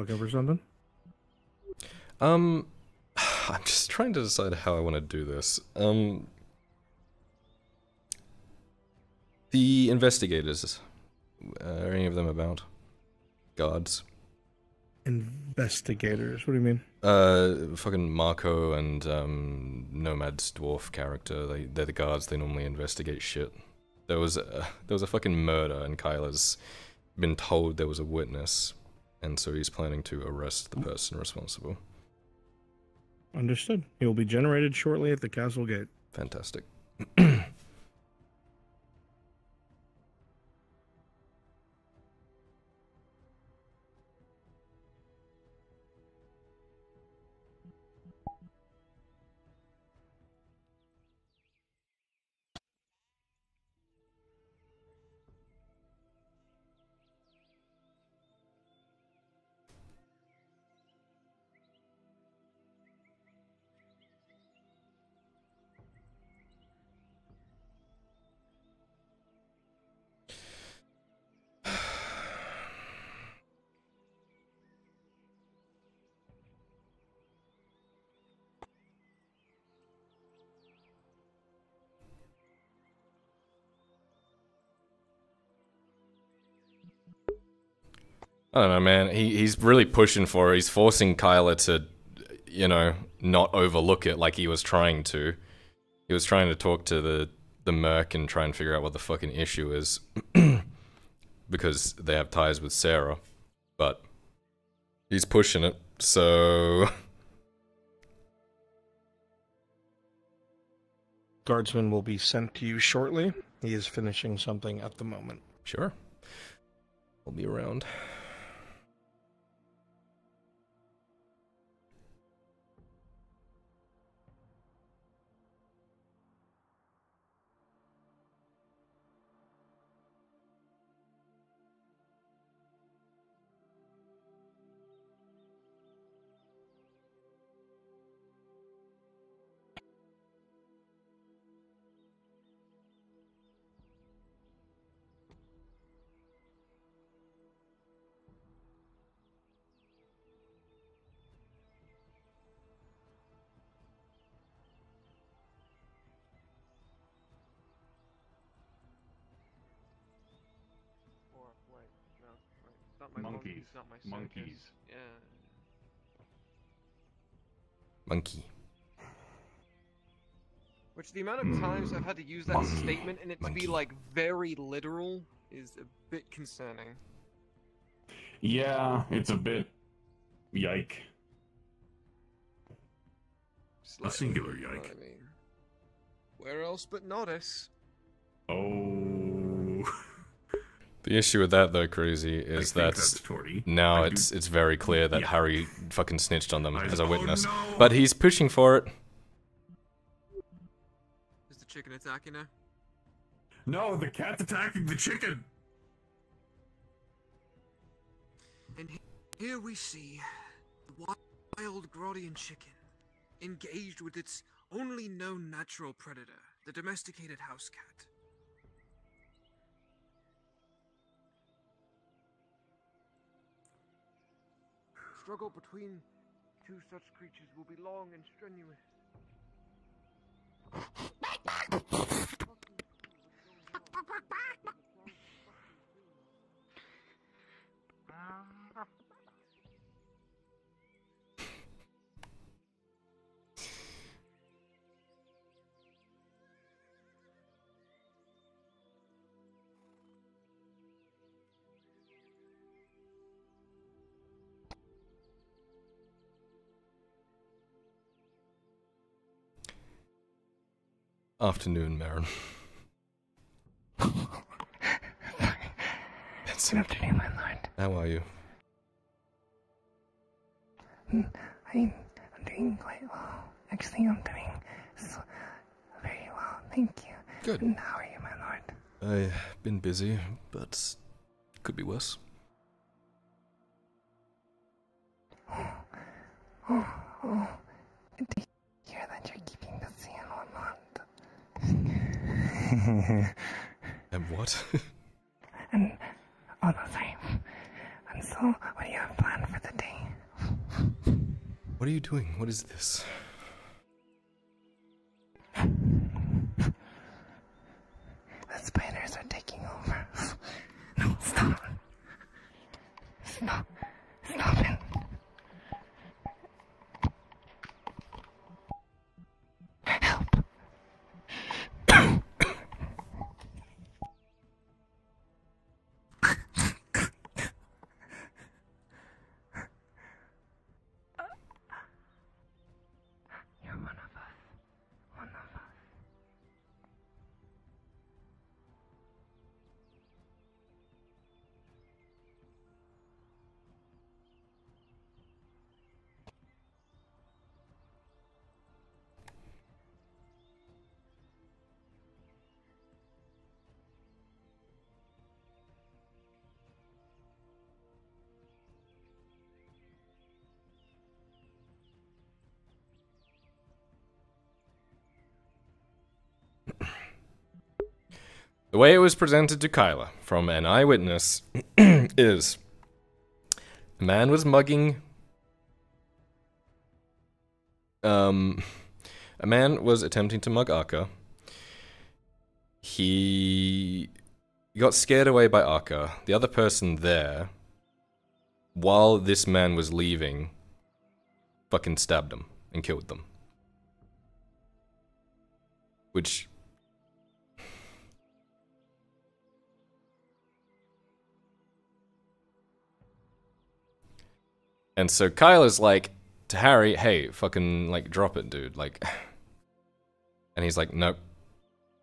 Looking for something? Um, I'm just trying to decide how I want to do this. Um, the investigators, uh, are any of them about? Guards. Investigators. What do you mean? Uh, fucking Marco and um, Nomad's dwarf character. They they're the guards. They normally investigate shit. There was a there was a fucking murder, and Kyler's been told there was a witness, and so he's planning to arrest the person responsible. Understood. He will be generated shortly at the castle gate. Fantastic. I don't know, man. He he's really pushing for it. He's forcing Kyler to, you know, not overlook it like he was trying to. He was trying to talk to the the merc and try and figure out what the fucking issue is, because they have ties with Sarah, but he's pushing it. So Guardsman will be sent to you shortly. He is finishing something at the moment. sure, I'll be around. Not my monkey, Monkeys. not my circus. Monkeys. Yeah. Monkey. Which the amount of times I've had to use that Monkey. statement and it to be like very literal is a bit concerning. Yeah, it's a bit yike. Slightly, singular you know yike. I mean? Where else but Nautis? Oh, The issue with that though, crazy, is think that now I do- it's it's very clear that Yeah. Harry fucking snitched on them I- as a oh, witness. no. But he's pushing for it. Is the chicken attacking her? No, the cat's attacking the chicken. And he- here we see the wild Gradian chicken engaged with its only known natural predator, the domesticated house cat. The struggle between two such creatures will be long and strenuous. Afternoon, Marin. Benson, afternoon, my lord. how are you? I'm, I'm doing quite well. Actually, I'm doing so, very well. Thank you. Good. And how are you, my lord? I've been busy, but could be worse. Oh, oh, oh. good to hear that you're keeping busy and whatnot. And what? And, oh no, sorry. And so, what do you have planned for the day? What are you doing? What is this? The spiders are taking over. No. Stop. Stop The way it was presented to Kyler from an eyewitness is a man was mugging. Um, a man was attempting to mug Aka. He got scared away by Aka. The other person there, while this man was leaving, fucking stabbed him and killed them. Which And so Kyle is like to Harry, "Hey, fucking like drop it, dude." Like and he's like, "Nope.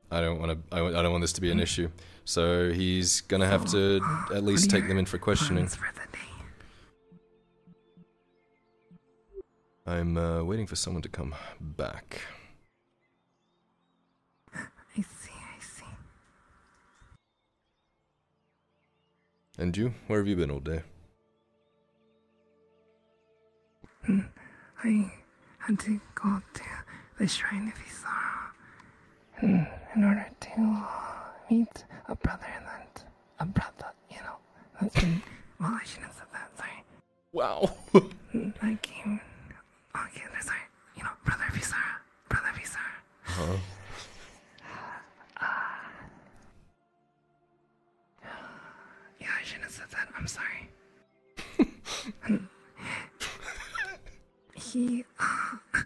I don't want to I, I don't want this to be an issue." So he's going to have to at least take them in for questioning. Plans for the day. I'm uh, waiting for someone to come back. I see, I see. And you? Where have you been all day? Mm. I had to go to the shrine of Isara in, in order to uh, meet a brother that a brother, you know, that's been. Well, I shouldn't have said that. Sorry. Wow. Hmm, I came. Okay, no, sorry. You know, brother of Isara, brother of Isara. huh? Uh, yeah, I shouldn't have said that. I'm sorry. Hmm. He.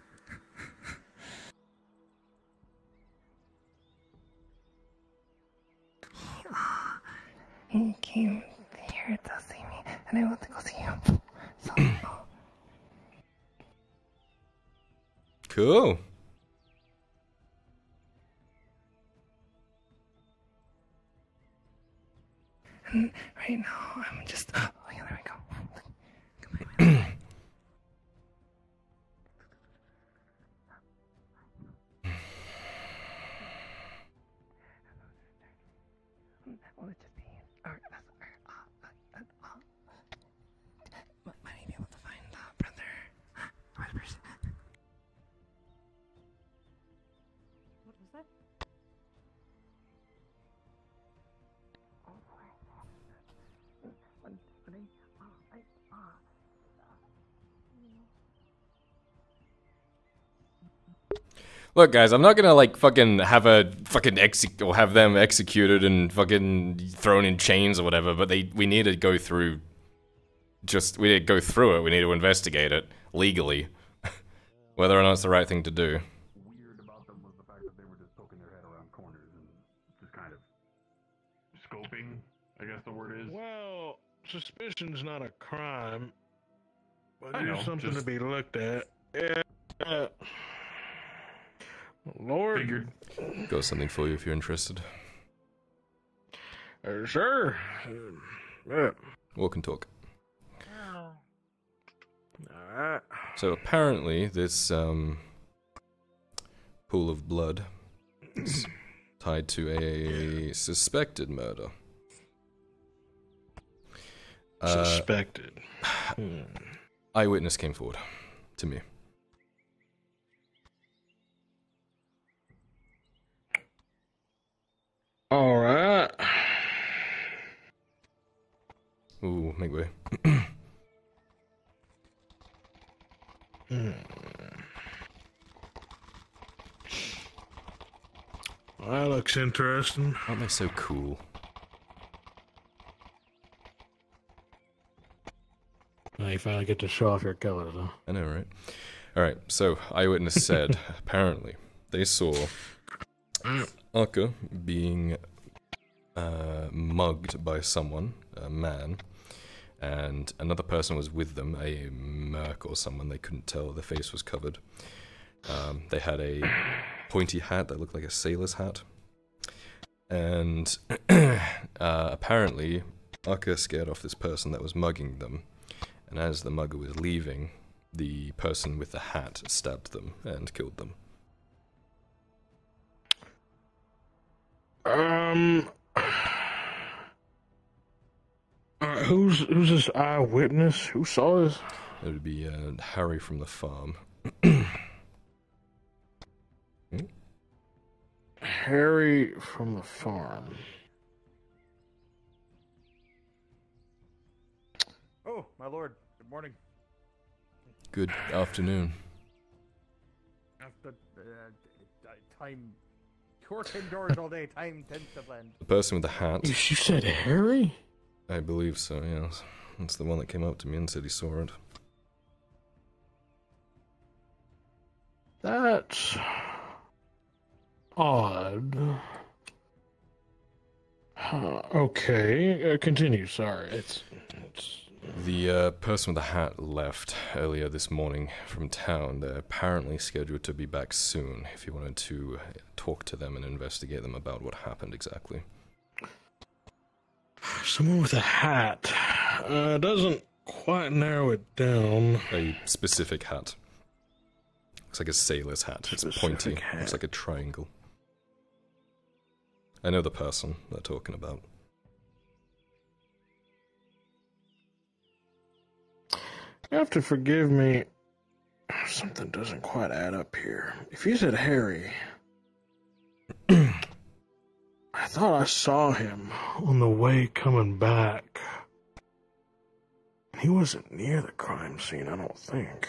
he came here to see me, and I want to go see him. So, Cool. and right now, I'm just. Oh, yeah, there we go. Come on. Look, guys, I'm not gonna like fucking have a fucking exec or have them executed and fucking thrown in chains or whatever. But they, we need to go through. Just we need to go through it. We need to investigate it legally, whether or not it's the right thing to do. Weird about them was the fact that they were just poking their head around corners and just kind of scoping, I guess the word is. Well, suspicion's not a crime, but I it is know, something to be looked at. Yeah. uh, Lord, Figured. Got something for you if you're interested. uh, sure. Yeah. Walk and talk. All right. So apparently, this um, pool of blood is tied to a suspected murder. Uh, Suspected. Hmm. eyewitness came forward to me. All right. Ooh, make way. Hmm. That looks interesting. Aren't they so cool? Now you finally get to show off your colors, huh? I know, right? All right. So eyewitness said apparently they saw Aka being uh, mugged by someone, a man, and another person was with them, a merc or someone. They couldn't tell. The face was covered. Um, they had a pointy hat that looked like a sailor's hat, and uh, apparently Aka scared off this person that was mugging them. And as the mugger was leaving, the person with the hat stabbed them and killed them. Um. Uh, who's who's this eyewitness? Who saw this? It would be uh, Harry from the farm. Harry from the farm. Oh, my lord. Good morning. Good afternoon. After uh, time, work indoors all day. Time tends to blend. The person with the hat, You, you said Harry? I believe so, yes. That's the one that came up to me and said he saw it. That's odd. Huh, okay, uh, continue. Sorry, it's it's The uh, person with the hat left earlier this morning from town. They're apparently scheduled to be back soon if you wanted to talk to them and investigate them about what happened exactly. someone with a hat. Uh, doesn't quite narrow it down. A specific hat. Looks like a sailor's hat. It's pointy. Specific Looks hat. like a triangle. I know the person they're talking about. You have to forgive me. Something doesn't quite add up here. If you said Harry, I thought I saw him on the way coming back. He wasn't near the crime scene, I don't think.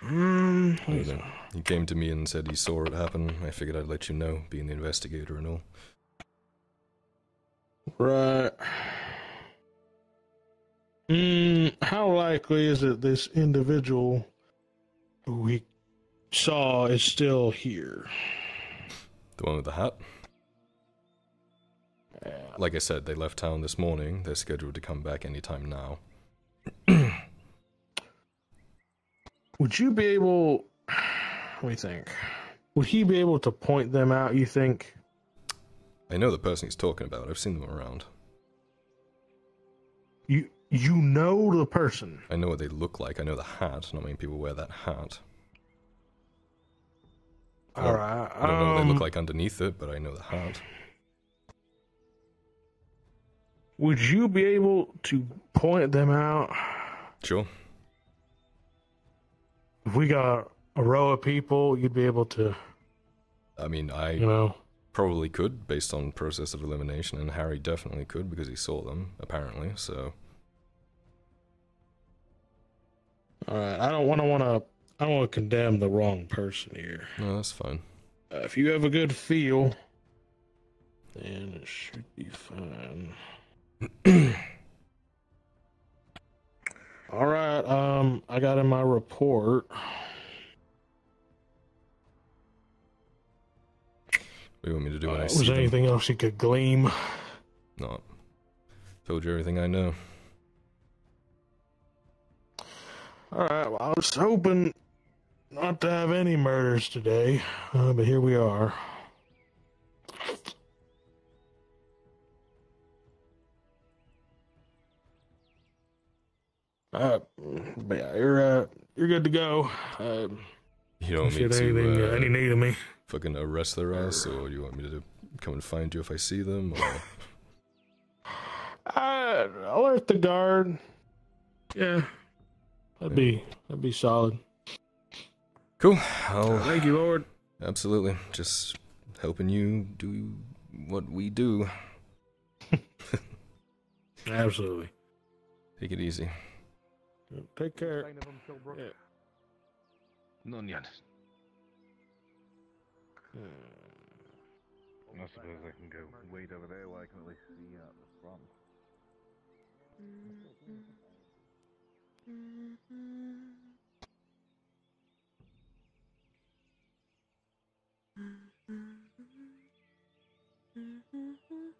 Hmm. I don't know. He came to me and said he saw it happen. I figured I'd let you know, being the investigator and all. Right. Hmm. How likely is it this individual who we saw is still here? The one with the hat? Like I said, they left town this morning. They're scheduled to come back anytime now. Would you be able? Let me think. Would he be able to point them out? You think? I know the person he's talking about. I've seen them around. You you know the person. I know what they look like. I know the hat. Not many people wear that hat. I don't- right. I don't know what they um, look like underneath it, but I know the hat. Would you be able to point them out? Sure. If we got a row of people, you'd be able to, I mean, I you know. probably could, based on process of elimination, and Harry definitely could because he saw them, apparently. So, All right. I don't want to want to. I don't want to condemn the wrong person here. no, that's fine. Uh, if you have a good feel, then it should be fine. All right. Um, I got in my report. What do you want me to do when Uh, I was there them? anything else you could glean? No. Told you everything I know. All right. Well, I was hoping not to have any murders today, uh, but here we are. Uh, but yeah, you're uh, you're good to go. Uh, You don't want me if you have anything, to uh, uh, any need of me. fucking arrest their ass, or do you want me to come and find you if I see them? Or... Uh, alert the guard. Yeah, that'd be that'd be solid. Cool. I'll Thank you, Lord. absolutely just helping you do what we do. Absolutely. Take it easy. Take care. Sign of him, Yeah. None yet. Hmm. I suppose I can go wait over there where I can at least see out the front. Mm-hmm. Mm-hmm. mm-hmm.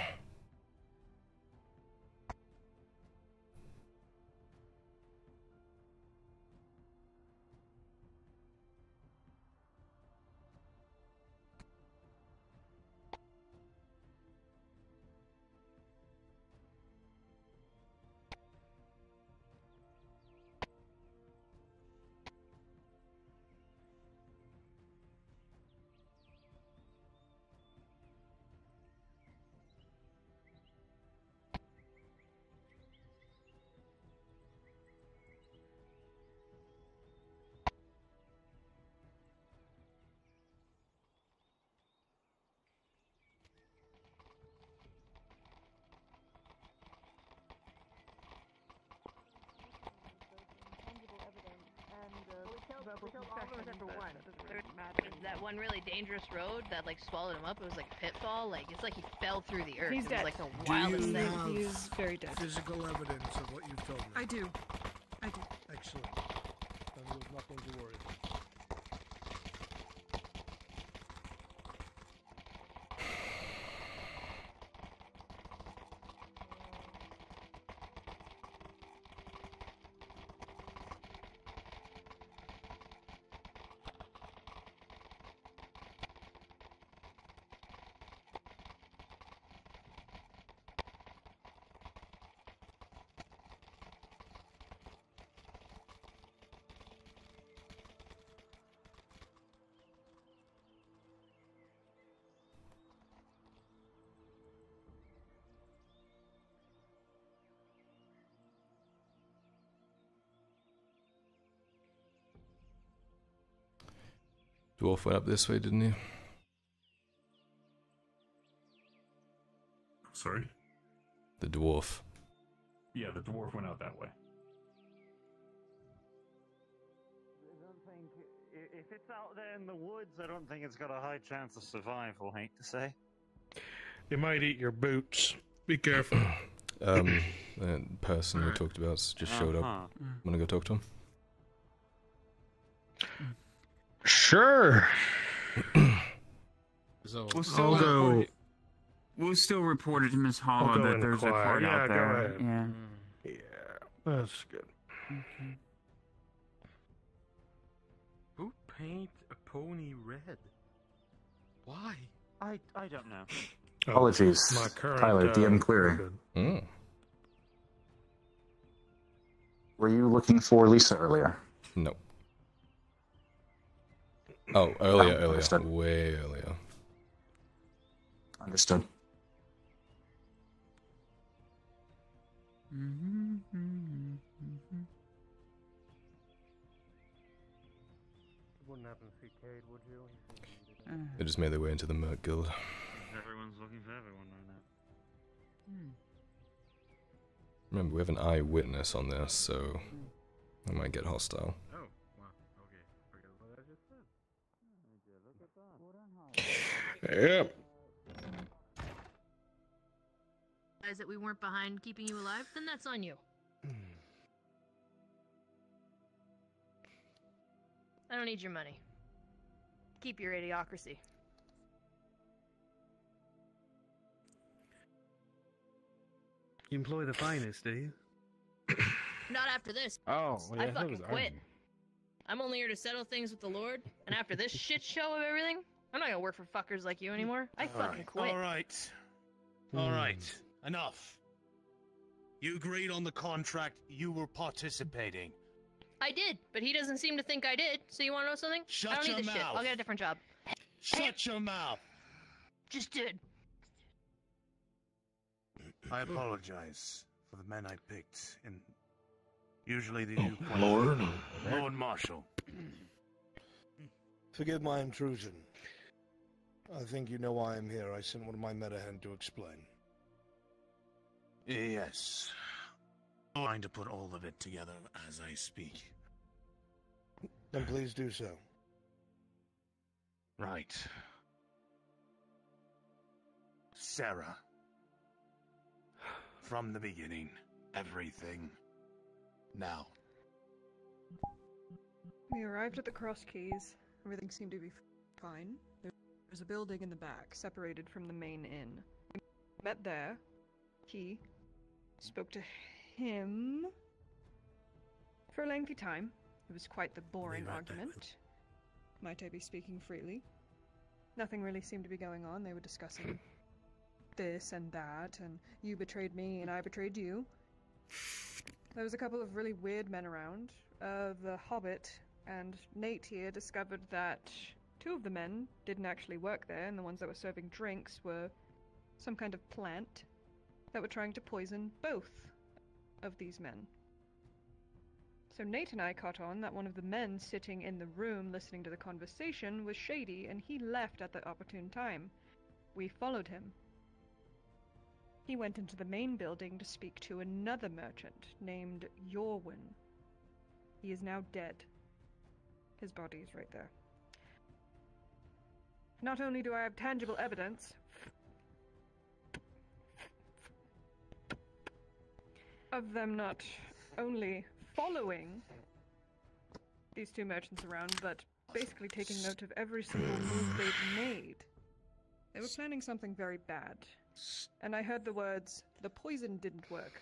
That one really dangerous road that like swallowed him up. It was like a pitfall. Like it's like he fell through the earth. He's it dead. was like the Do wildest you thing. have He's very dead. physical evidence of what you've told me? I do. I do. Excellent. Then there's nothing to worry about. Dwarf went up this way, didn't he? Sorry? The dwarf. Yeah, the dwarf went out that way. I don't think if it's out there in the woods, I don't think it's got a high chance of survival. Hate to say. It might eat your boots. Be careful. Um, that person we talked about just showed Uh-huh. up. Wanna go talk to him? Sure. So We'll still I'll go. report, we'll still report it to Miss I'll Hollow that there's a card Yeah, out go there. ahead. Yeah. Yeah, that's good. Who paint a pony red? Why? I I don't know. Oh, Apologies, my current, Tyler, uh, DM Cleary. good. Mm. Were you looking for Lisa earlier? No. Oh, earlier, Oh, earlier. understood. Way earlier. Understood. Mm-hmm. Wouldn't happen to see Cade, would you? They just made their way into the Merc Guild. Everyone's looking for everyone right now. hmm. Remember, we have an eyewitness on this, so I might get hostile. Yep. Realize that we weren't behind keeping you alive, then that's on you. I don't need your money. Keep your idiocracy. You employ the finest, do you? Not after this. Oh, well, I yeah, that fucking quit. Iron. I'm only here to settle things with the Lord, and after this shit show of everything, I'm not gonna work for fuckers like you mm. anymore. I fucking quit. All right. All hmm. right. Enough. You agreed on the contract. You were participating. I did, but he doesn't seem to think I did. So you wanna know something? Shut I don't your need this shit. I'll get a different job. Shut your mouth. Just did. I apologize for the men I picked, and usually the oh, do quite Lord. Lord Marshal. Forgive my intrusion. I think you know why I'm here. I sent one of my men ahead to explain. Yes. I'm trying to put all of it together as I speak. Then please do so. Right. Sarah. From the beginning, everything. Now. We arrived at the Cross Keys. Everything seemed to be fine. There was a building in the back, separated from the main inn. We met there. He spoke to him for a lengthy time. It was quite the boring right argument. Might I be speaking freely? Nothing really seemed to be going on. They were discussing this and that, and you betrayed me and I betrayed you. There was a couple of really weird men around. Uh, the Hobbit and Nate here discovered that two of the men didn't actually work there, and the ones that were serving drinks were some kind of plant that were trying to poison both of these men. So Nate and I caught on that one of the men sitting in the room listening to the conversation was Shady, and he left at the opportune time. We followed him. He went into the main building to speak to another merchant named Yorwin. He is now dead. His body is right there. Not only do I have tangible evidence of them not only following these two merchants around, but basically taking note of every single move they've made. They were planning something very bad. And I heard the words, the poison didn't work.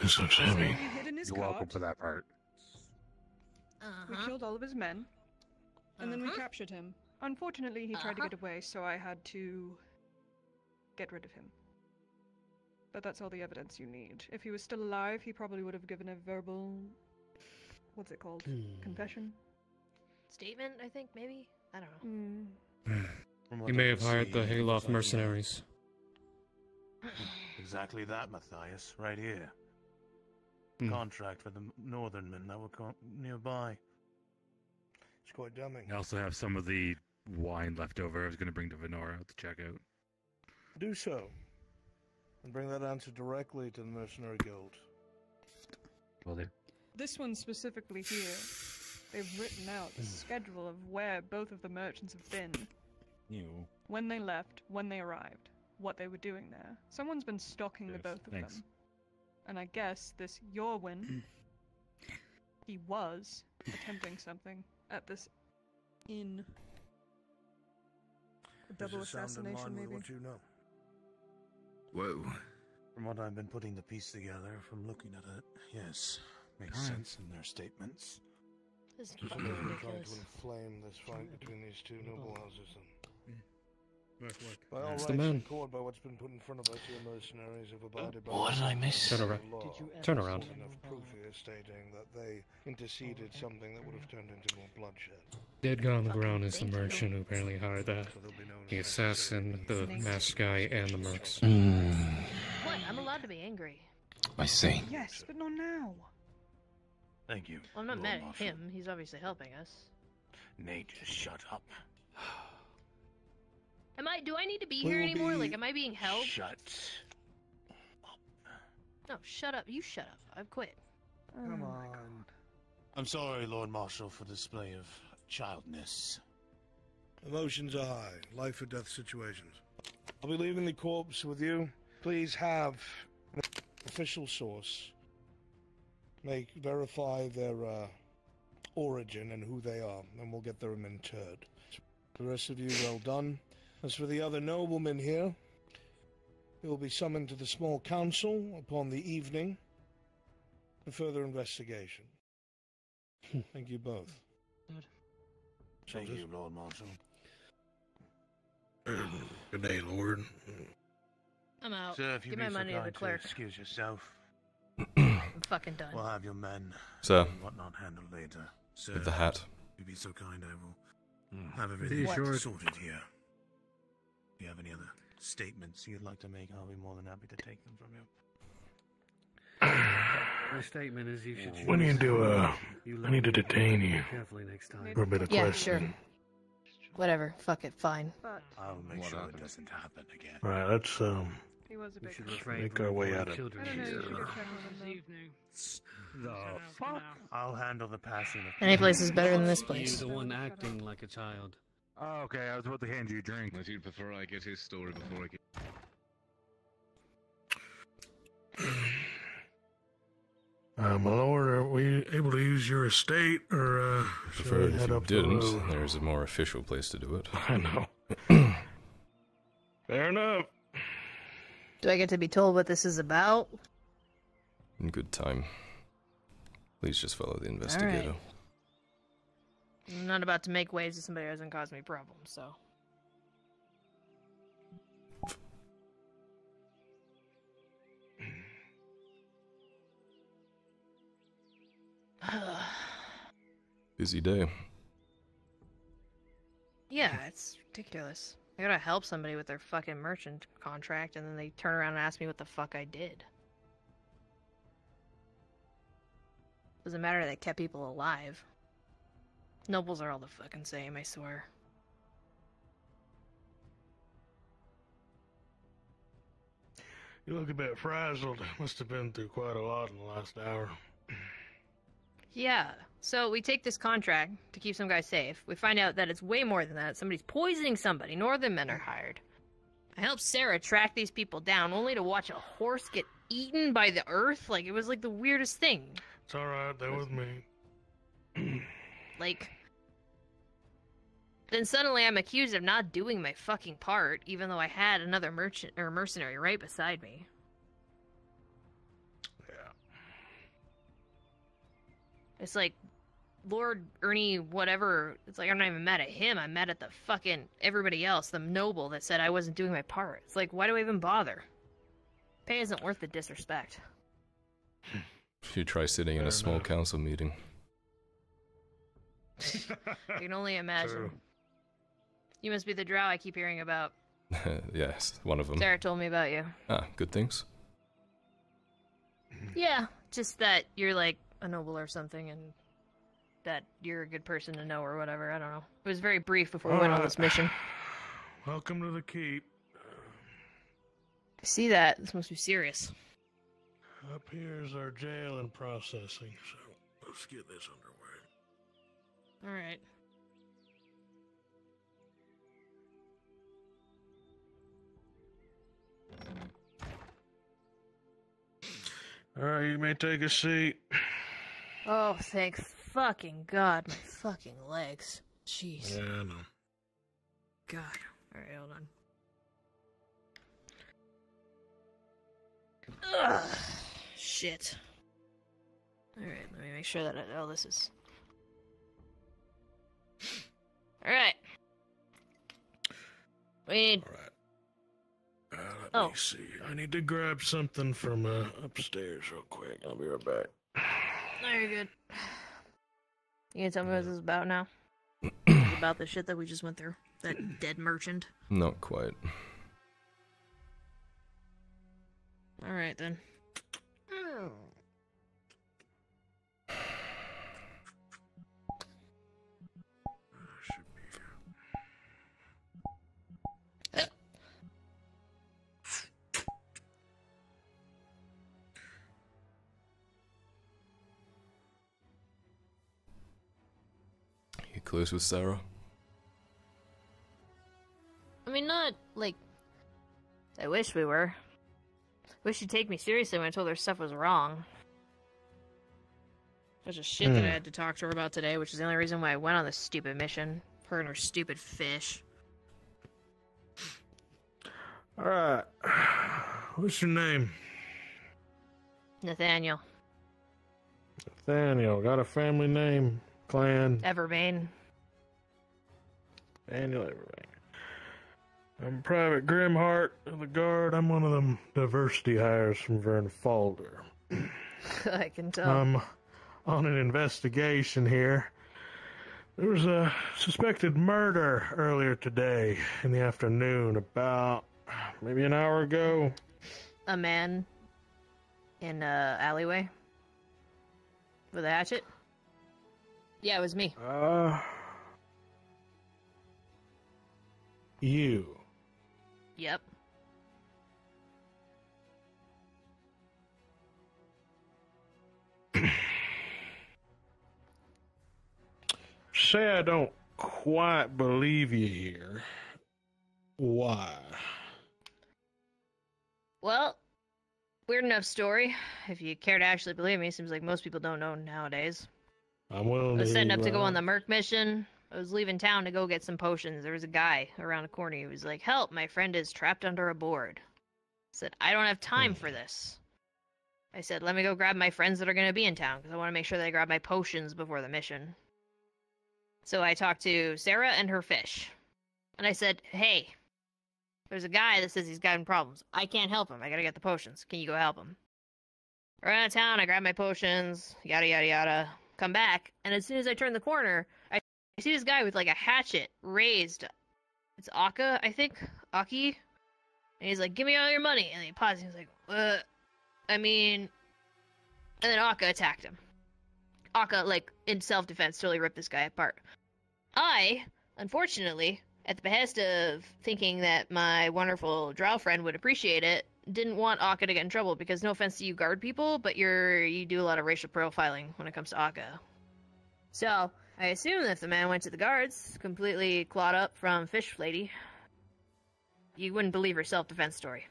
This looks So heavy. we hid in his You're cart. welcome for that part. We Uh-huh. killed all of his men, and then we Uh-huh. captured him. Unfortunately, he tried to Uh-huh. get away, so I had to get rid of him. But that's all the evidence you need. If he was still alive, he probably would have given a verbal. What's it called? Confession? Statement, I think, maybe? I don't know. Hmm. From what He I may have can hired see, the it Hayloft like- mercenaries. Exactly that, Matthias, right here. Hmm. Contract for the northern men that were co- nearby. It's quite damning. I also have some of the wine left over. I was going to bring to Venora to check out. Do so. And bring that answer directly to the Mercenary Guild. Will do. This one specifically here, they've written out the hmm. schedule of where both of the merchants have been, You. when they left, when they arrived, what they were doing there. Someone's been stalking the both of thanks. them. And I guess this Yorwin, hmm. he was attempting something at this inn. A double Does it sound in assassination, line with maybe? what you know? Whoa. From what I've been putting the piece together from looking at it, yes, makes Alright. sense in their statements. This is So fucking they've been trying to inflame this fight between these two noble houses and by all That's the man. and by what's been put in front of us, your mercenaries have abided by What did I miss? Turn around. Did you Turn around. Enough proof here stating that they interceded oh, something that would have turned into more bloodshed. Dead guy on the ground is the merchant who apparently hired the, the assassin, the masked guy, and the mercs. Hmm. What? I'm allowed to be angry. I see. Yes, but not now. Thank you. Well, I'm not Lord mad at Marshal. him. He's obviously helping us. Nate, just shut up. Am I? Do I need to be here anymore? be- Like, am I being held? Shut. Up. No, shut up. You shut up. I've quit. Come on. I'm sorry, Lord Marshal, for display of childness. Emotions are high, life or death situations. I'll be leaving the corpse with you. Please have an official source make verify their uh, origin and who they are, and we'll get them interred. The rest of you, well done. As for the other noblemen here, they will be summoned to the small council upon the evening for further investigation. Thank you both. Thank you, Lord Marshal. Good day, Lord. I'm out. Sir, if you Give be my money to the kind to clerk. excuse yourself. I'm fucking done. We'll have your men Sir. and whatnot handled later. Sir, With the hat. If you be so kind, I will Hmm. have everything you sorted here. If you have any other statements you'd like to make, I'll be more than happy to take them from you. My statement is you should. We need choose to, uh, you I need to detain you Carefully next time. for a bit of Yeah, questioning. Whatever. Fuck it. Fine. I'll make What sure happened? it doesn't happen again. All right, let's um He was a bit. should refrain make from our way reporting out of children don't know. You here. should go check with him. The fuck? I'll handle the passing of Any place is better than this You, place. the one acting like a child. Oh, okay, I was about to hand you a drink. Unless you'd prefer I get his story before I get. Uh, my lord, are we able to use your estate, or uh, should Prefer we if head you up the didn't. road? There's a more official place to do it. I know. Fair enough. Do I get to be told what this is about? In good time. Please just follow the investigator. I'm not about to make waves if somebody doesn't cause me problems, so. Busy day. yeah, it's ridiculous. I gotta help somebody with their fucking merchant contract, and then they turn around and ask me what the fuck I did. Doesn't matter that kept people alive. Nobles are all the fucking same, I swear. You look a bit frazzled. Must have been through quite a lot in the last hour. Yeah. So we take this contract to keep some guy safe. We find out that it's way more than that. Somebody's poisoning somebody. Northern men are hired. I helped Sarah track these people down, only to watch a horse get eaten by the earth. Like it was like the weirdest thing. It's all right. They're with me. Like. Then suddenly I'm accused of not doing my fucking part, even though I had another merchant or mercenary right beside me. Yeah. It's like Lord Ernie whatever. It's like I'm not even mad at him. I'm mad at the fucking everybody else, the noble that said I wasn't doing my part. It's like why do I even bother? Pay isn't worth the disrespect. You try sitting in a Fair small enough. council meeting. I can only imagine. True. You must be the drow I keep hearing about. yes, one of them. Sarah told me about you. Ah, good things. Yeah, just that you're like a noble or something, and that you're a good person to know or whatever. I don't know. It was very brief before we went on this mission. Welcome to the keep. I see that. This must be serious. Up here is our jail and processing, so let's get this underway. All All right, you may take a seat. Oh, thank fucking God, my fucking legs. Jeez. Yeah, I know. God. All right, hold on. Ugh. Shit. All right, let me make sure that I, this is. All right. We need. Uh, let Oh. me see. I need to grab something from uh, upstairs real quick. I'll be right back. No, you're good. You gonna tell me what this is about now? About the shit that we just went through. That dead merchant. Not quite. All right then. close with Sarah? I mean, not like. I wish we were. Wish she'd take me seriously when I told her stuff was wrong. There's a shit that I hmm. had to talk to her about today, which is the only reason why I went on this stupid mission. Her and her stupid fish. Alright. What's your name? Nathaniel. Nathaniel. Got a family name? Clan? Evermain. Daniel Everbank. I'm Private Grimheart of the Guard. I'm one of them diversity hires from Vern Falder. I can tell. I'm on an investigation here. There was a suspected murder earlier today in the afternoon, about maybe an hour ago. a man in a alleyway with a hatchet. Yeah, it was me. Uh, you. Yep. Say I don't quite believe you here. Why? Well, weird enough story. If you care to actually believe me, seems like most people don't know nowadays. I'm willing I to. was setting up to go on the Merc mission. I was leaving town to go get some potions. There was a guy around the corner. He was like, "Help! My friend is trapped under a board." I said, "I don't have time hmm. for this." I said, "Let me go grab my friends that are going to be in town because I want to make sure they grab my potions before the mission." So I talked to Sarah and her fish, and I said, "Hey, there's a guy that says he's got problems. I can't help him. I gotta get the potions. Can you go help him?" Around out of town, I grab my potions, yada yada yada. Come back, and as soon as I turn the corner, I I see this guy with like a hatchet raised. It's Akka, I think. Aki. And he's like, give me all your money. And he pauses. He's like, uh, I mean. And then Akka attacked him. Akka, like, in self defense, totally ripped this guy apart. I, unfortunately, at the behest of thinking that my wonderful drow friend would appreciate it, didn't want Akka to get in trouble because no offense to you guard people, but you're you do a lot of racial profiling when it comes to Akka. So, I assume that if the man went to the guards, completely clawed up from Fish Lady, you wouldn't believe her self defense story.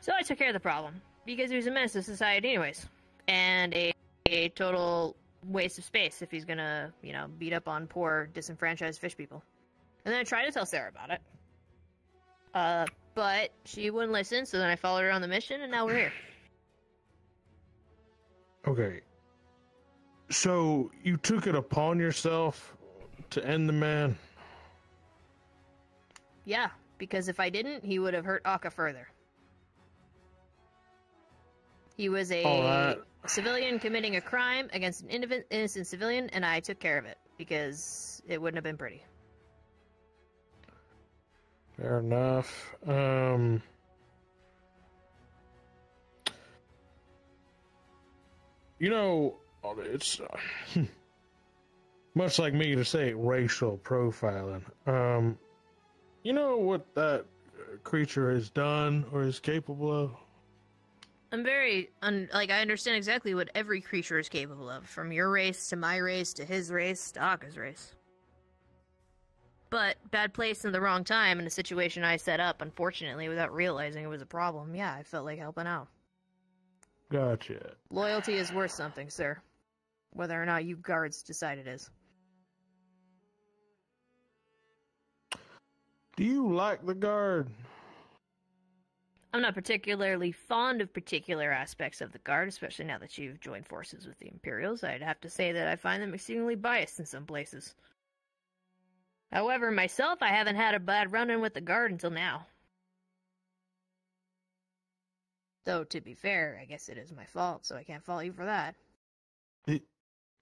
So I took care of the problem, because he was a menace to society, anyways, and a, a total waste of space if he's gonna, you know, beat up on poor, disenfranchised fish people. And then I tried to tell Sarah about it. Uh, but she wouldn't listen, so then I followed her on the mission, and now we're here. Okay. So you took it upon yourself to end the man? Yeah, because if I didn't, he would have hurt Akka further. He was a civilian committing a crime against an innocent, innocent civilian, and I took care of it because it wouldn't have been pretty. Fair enough. Um. You know, it's uh, much like me to say racial profiling. Um, you know what that creature has done or is capable of? I'm very un- like I understand exactly what every creature is capable of, from your race to my race to his race to Akka's race. But bad place in the wrong time in a situation I set up, unfortunately, without realizing it was a problem. Yeah, I felt like helping out. Gotcha. Loyalty is worth something, sir. Whether or not you guards decide it is. Do you like the guard? I'm not particularly fond of particular aspects of the Guard, especially now that you've joined forces with the Imperials. I'd have to say that I find them exceedingly biased in some places. However, myself, I haven't had a bad run in with the Guard until now. Though, to be fair, I guess it is my fault, so I can't fault you for that. It,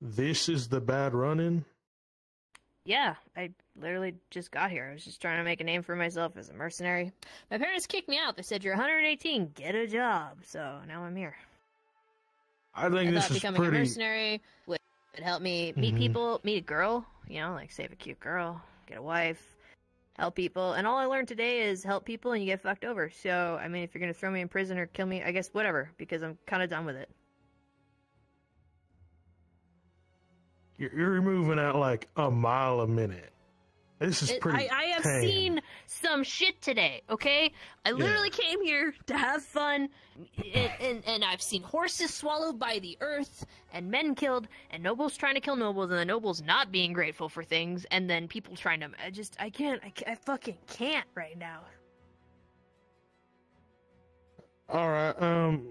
this is the bad run-in. Yeah, I literally just got here. I was just trying to make a name for myself as a mercenary. My parents kicked me out. They said, You're 118, get a job. So now I'm here. I think I this is becoming a mercenary would, would help me meet Mhm. people, meet a girl, you know, like save a cute girl, get a wife, help people. And all I learned today is help people and you get fucked over. So, I mean, if you're going to throw me in prison or kill me, I guess whatever, because I'm kind of done with it. You're, you're moving at like a mile a minute, This is pretty. I, I have tame. seen some shit today, okay? I literally came here to have fun, and, and, and I've seen horses swallowed by the earth, and men killed, and nobles trying to kill nobles, and the nobles not being grateful for things, and then people trying to. I just, I can't, I, I fucking can't right now. All right, um,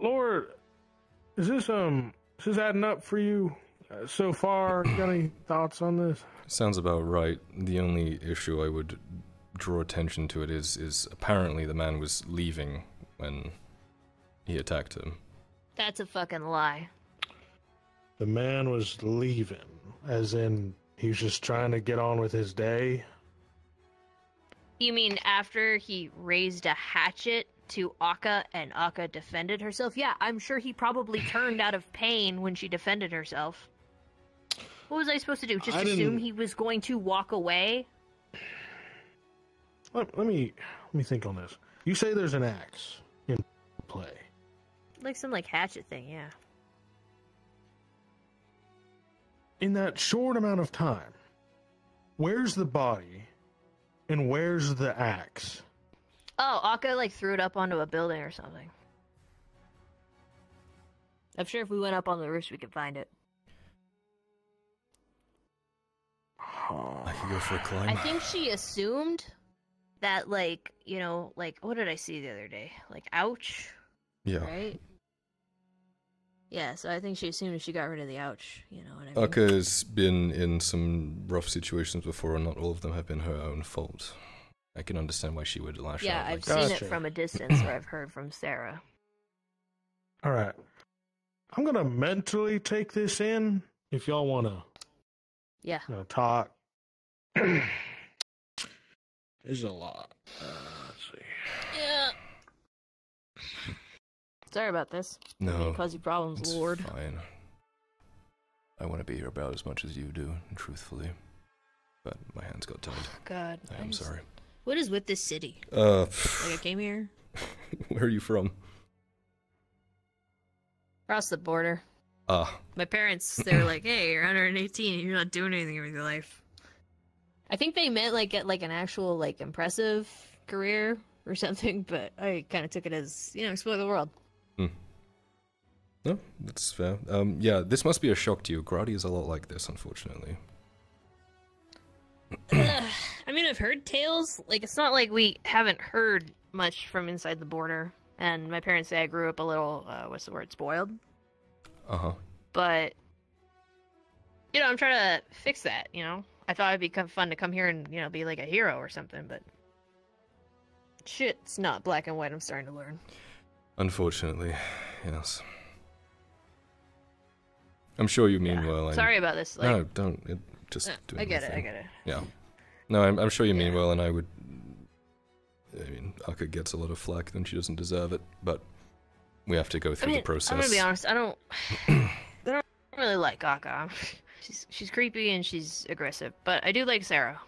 Lord, is this um, is this adding up for you so far? Got any thoughts on this? Sounds about right. The only issue I would draw attention to it is is apparently the man was leaving when he attacked him. That's a fucking lie. The man was leaving, as in he was just trying to get on with his day. You mean after he raised a hatchet to Akka and Akka defended herself? Yeah, I'm sure he probably turned out of pain when she defended herself. What was I supposed to do? Just I assume didn't- he was going to walk away? Let, let me let me think on this. You say there's an axe in play. Like some like hatchet thing, yeah. In that short amount of time, where's the body and where's the axe? Oh, Akka like threw it up onto a building or something. I'm sure if we went up on the roofs we could find it. I could go for a climb. I think she assumed that like, you know, like what did I see the other day? Like ouch, yeah. right? Yeah, so I think she assumed she got rid of the ouch, you know what I mean? Akka's been in some rough situations before, and not all of them have been her own fault. I can understand why she would lash Yeah, out. I've like seen that. it from a distance or I've heard from Sarah. All right. I'm going to mentally take this in if y'all want to Yeah. you know, talk. There's a lot. Uh, let's see. Yeah. Sorry about this. No, Cause you problems, it's Lord. Fine. I want to be here about as much as you do, truthfully. But my hands got tied. God. I am just- sorry. What is with this city? Uh, Like I came here where are you from? across the border. Ah, My parents, they were like, "Hey, you're 118 you're not doing anything with your life." I think they meant like get like an actual like impressive career or something, but I kind of took it as you know explore the world. Hmm. no, that's fair. Um, yeah, this must be a shock to you. Gradia is a lot like this, unfortunately. I mean, I've heard tales. Like, it's not like we haven't heard much from inside the border. And my parents say I grew up a little, uh, what's the word, spoiled. Uh huh. But, you know, I'm trying to fix that, you know? I thought it'd be fun to come here and, you know, be like a hero or something, but. Shit's not black and white, I'm starting to learn. Unfortunately, yes. I'm sure you mean well. and- Sorry about this, no, don't. It, just. Uh, doing I get it, I get it. Yeah. No, I'm, I'm sure you mean well, and I would. I mean, Akka gets a lot of flack, and she doesn't deserve it, but we have to go I through mean, the process. I'm gonna be honest, I don't. I don't really like Akka. She's she's creepy and she's aggressive, but I do like Sarah.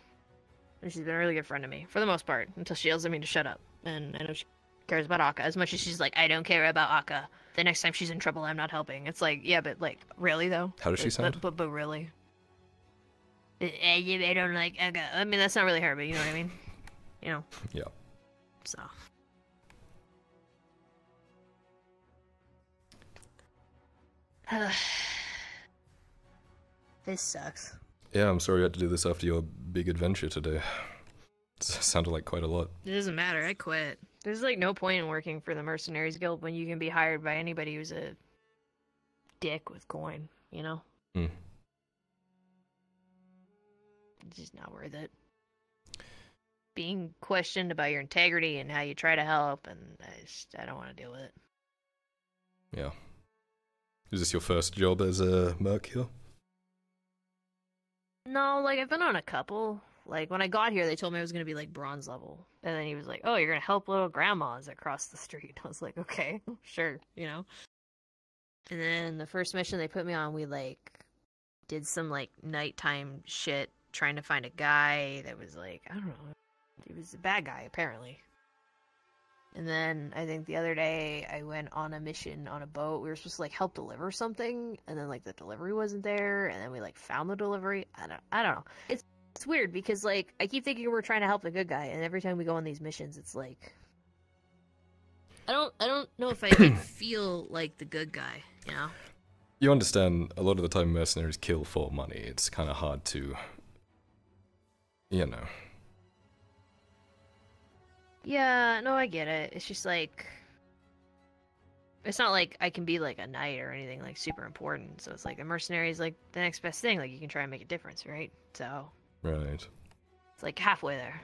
And she's been a really good friend to me for the most part until she yells at me to shut up. And I know she cares about Akka as much as she's like, I don't care about Akka. The next time she's in trouble, I'm not helping. It's like, yeah, but like, really though? How does she sound? But but, but really. Eh, I don't like Akka. I mean, that's not really her, but you know what I mean. You know. Yeah. So. this sucks. Yeah, I'm sorry you had to do this after your big adventure today. It sounded like quite a lot. It doesn't matter. I quit. There's like no point in working for the Mercenaries Guild when you can be hired by anybody who's a dick with coin, you know? Hmm. It's just not worth it. Being questioned about your integrity and how you try to help, and I just, I don't want to deal with it. Yeah. Is this your first job as a merc here? No, like I've been on a couple. Like when I got here, they told me I was gonna be like bronze level, and then he was like, "Oh, you're gonna help little grandmas across the street." I was like, "Okay, sure," you know. And then the first mission they put me on, we like did some like nighttime shit, trying to find a guy that was like, I don't know, he was a bad guy apparently. And then I think the other day I went on a mission on a boat. We were supposed to like help deliver something, and then like the delivery wasn't there, and then we like found the delivery. I don't, I don't know. It's It's weird because like I keep thinking we're trying to help the good guy, and every time we go on these missions, it's like I don't I don't know if I can feel like the good guy, you know. You understand, a lot of the time mercenaries kill for money. It's kind of hard to, you know. Yeah, no, I get it. It's just like it's not like I can be like a knight or anything like super important. So it's like a mercenary is like the next best thing. Like you can try and make a difference, right? So Right. it's like halfway there,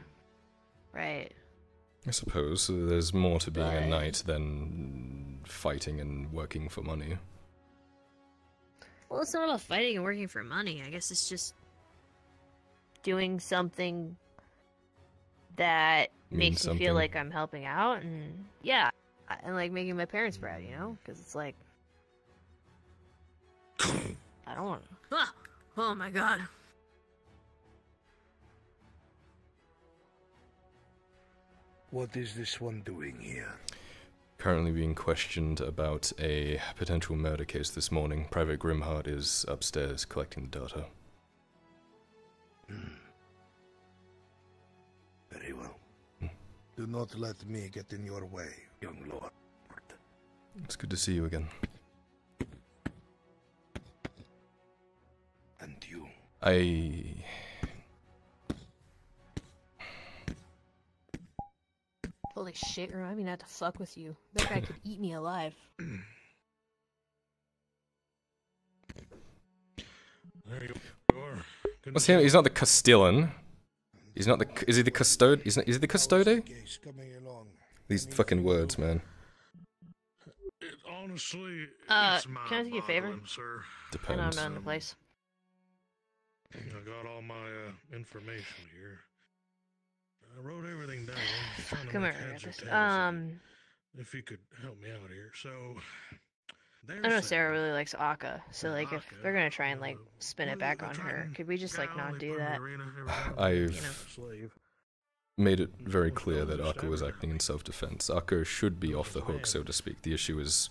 right? I suppose there's more to being a knight than fighting and working for money. Well, it's not about fighting and working for money. I guess it's just doing something that Means makes me feel like I'm helping out, and yeah, and like making my parents proud, you know? Because it's like I don't want. Ah! Oh my god. What is this one doing here? Currently being questioned about a potential murder case this morning. Private Grimheart is upstairs collecting the data. Do not let me get in your way, young lord. It's good to see you again. And you. I. Holy shit! Remind me not to fuck with you. That guy could eat me alive. There you are. Good What's him? He's not the Castellan. He's not the. Is he the custode? Is, is he the custode? Case coming along. These fucking words, man. It, honestly, Uh, can I ask you a favor? mind-boggling, sir. And I'm not in the place. I got all my uh, information here. I wrote everything down. Come here, I got heads or this. tails of Um. If you could help me out here. So, I know Sarah really likes Akka, so like if they're gonna try and like spin it back on her, could we just like not do that? I've made it very clear that Akka was acting in self-defense. Akka should be off the hook, so to speak. The issue is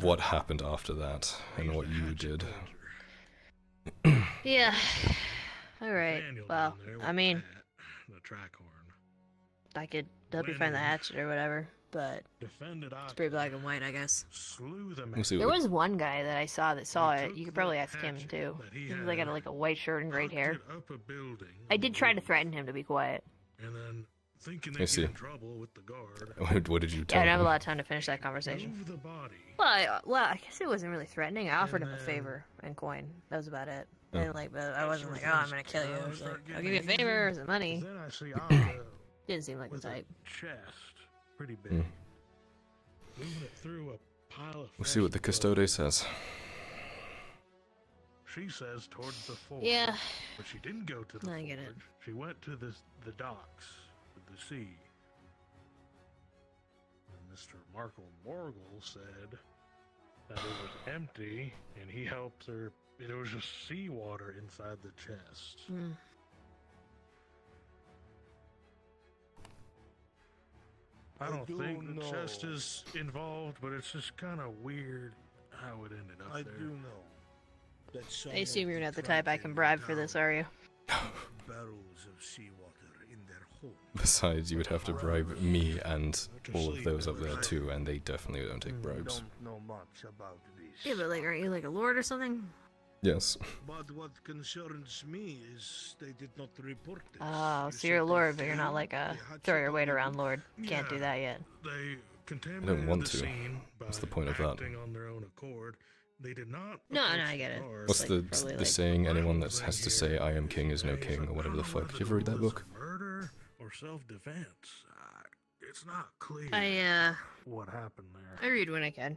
what happened after that and what you did. Yeah. All right. Well, I mean, the track horn. I could help you find the hatchet or whatever, but Defended it's pretty black and white, I guess. Slew the We'll There was one guy that I saw that saw it. You could probably ask him too. He was like had like a white shirt and great hair. up a building I did try to threaten him to be quiet. and then thinking I they get see. in trouble with the guard. What, what did you Yeah, I didn't have a lot of time to finish that conversation. The body. Well, I, well, I guess it wasn't really threatening. I offered him a favor and coin. That was about it. Oh. And like, but I wasn't like, oh, I'm gonna kill you. I was like, I'll give you a favor or some money. Then I see Didn't seem like the with a type. chest, pretty big, moving it through a pile of. We'll see what the custode says. She says towards the forge. Yeah. But she didn't go to the I get it. forge. She went to the the docks, to the sea. And Mr. Markle Morgul said that it was empty, and he helped her. There was just seawater inside the chest. Hmm. I I don't do think the chest is involved, but it's just kind of weird how it ended up I there. do know that I assume you're not the type I can bribe for this, are you? barrels of seawater in their home. Besides, you would have to bribe me and all of those up there too, and they definitely don't take hmm, bribes. Don't know much about this. Yeah, but like, aren't you like a lord or something? Yes. But what concerns me is they did not report this. Oh, so you're a lord, but you're not like a throw your weight around lord. Can't do that yet. They I don't want the to. scene What's the point of that? on their own accord. They did not. No, no, I get it. guard. What's like, the the like- saying? Anyone that has to say "I am king" is no king, or whatever the fuck. Did you ever read that book? Murder or self-defense? Uh, it's not clear. I uh, what happened there. I read when I can.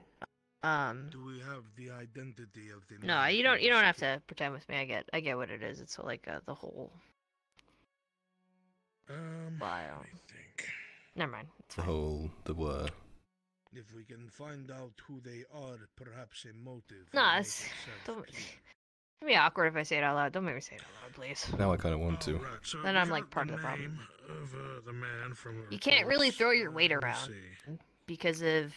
Um, Do we have the identity of the no, you don't. You don't have to pretend with me. I get. I get what it is. It's like uh, the whole. Um, Wow. Never mind. It's The whole the were. If we can find out who they are, perhaps a motive. No, it's don't. It'd be awkward if I say it out loud. Don't make me say it out loud, please. Now I kind of want to. Right, so Then I'm, like, part the of the problem. Of, uh, the man from You can't really throw your weight around see. because of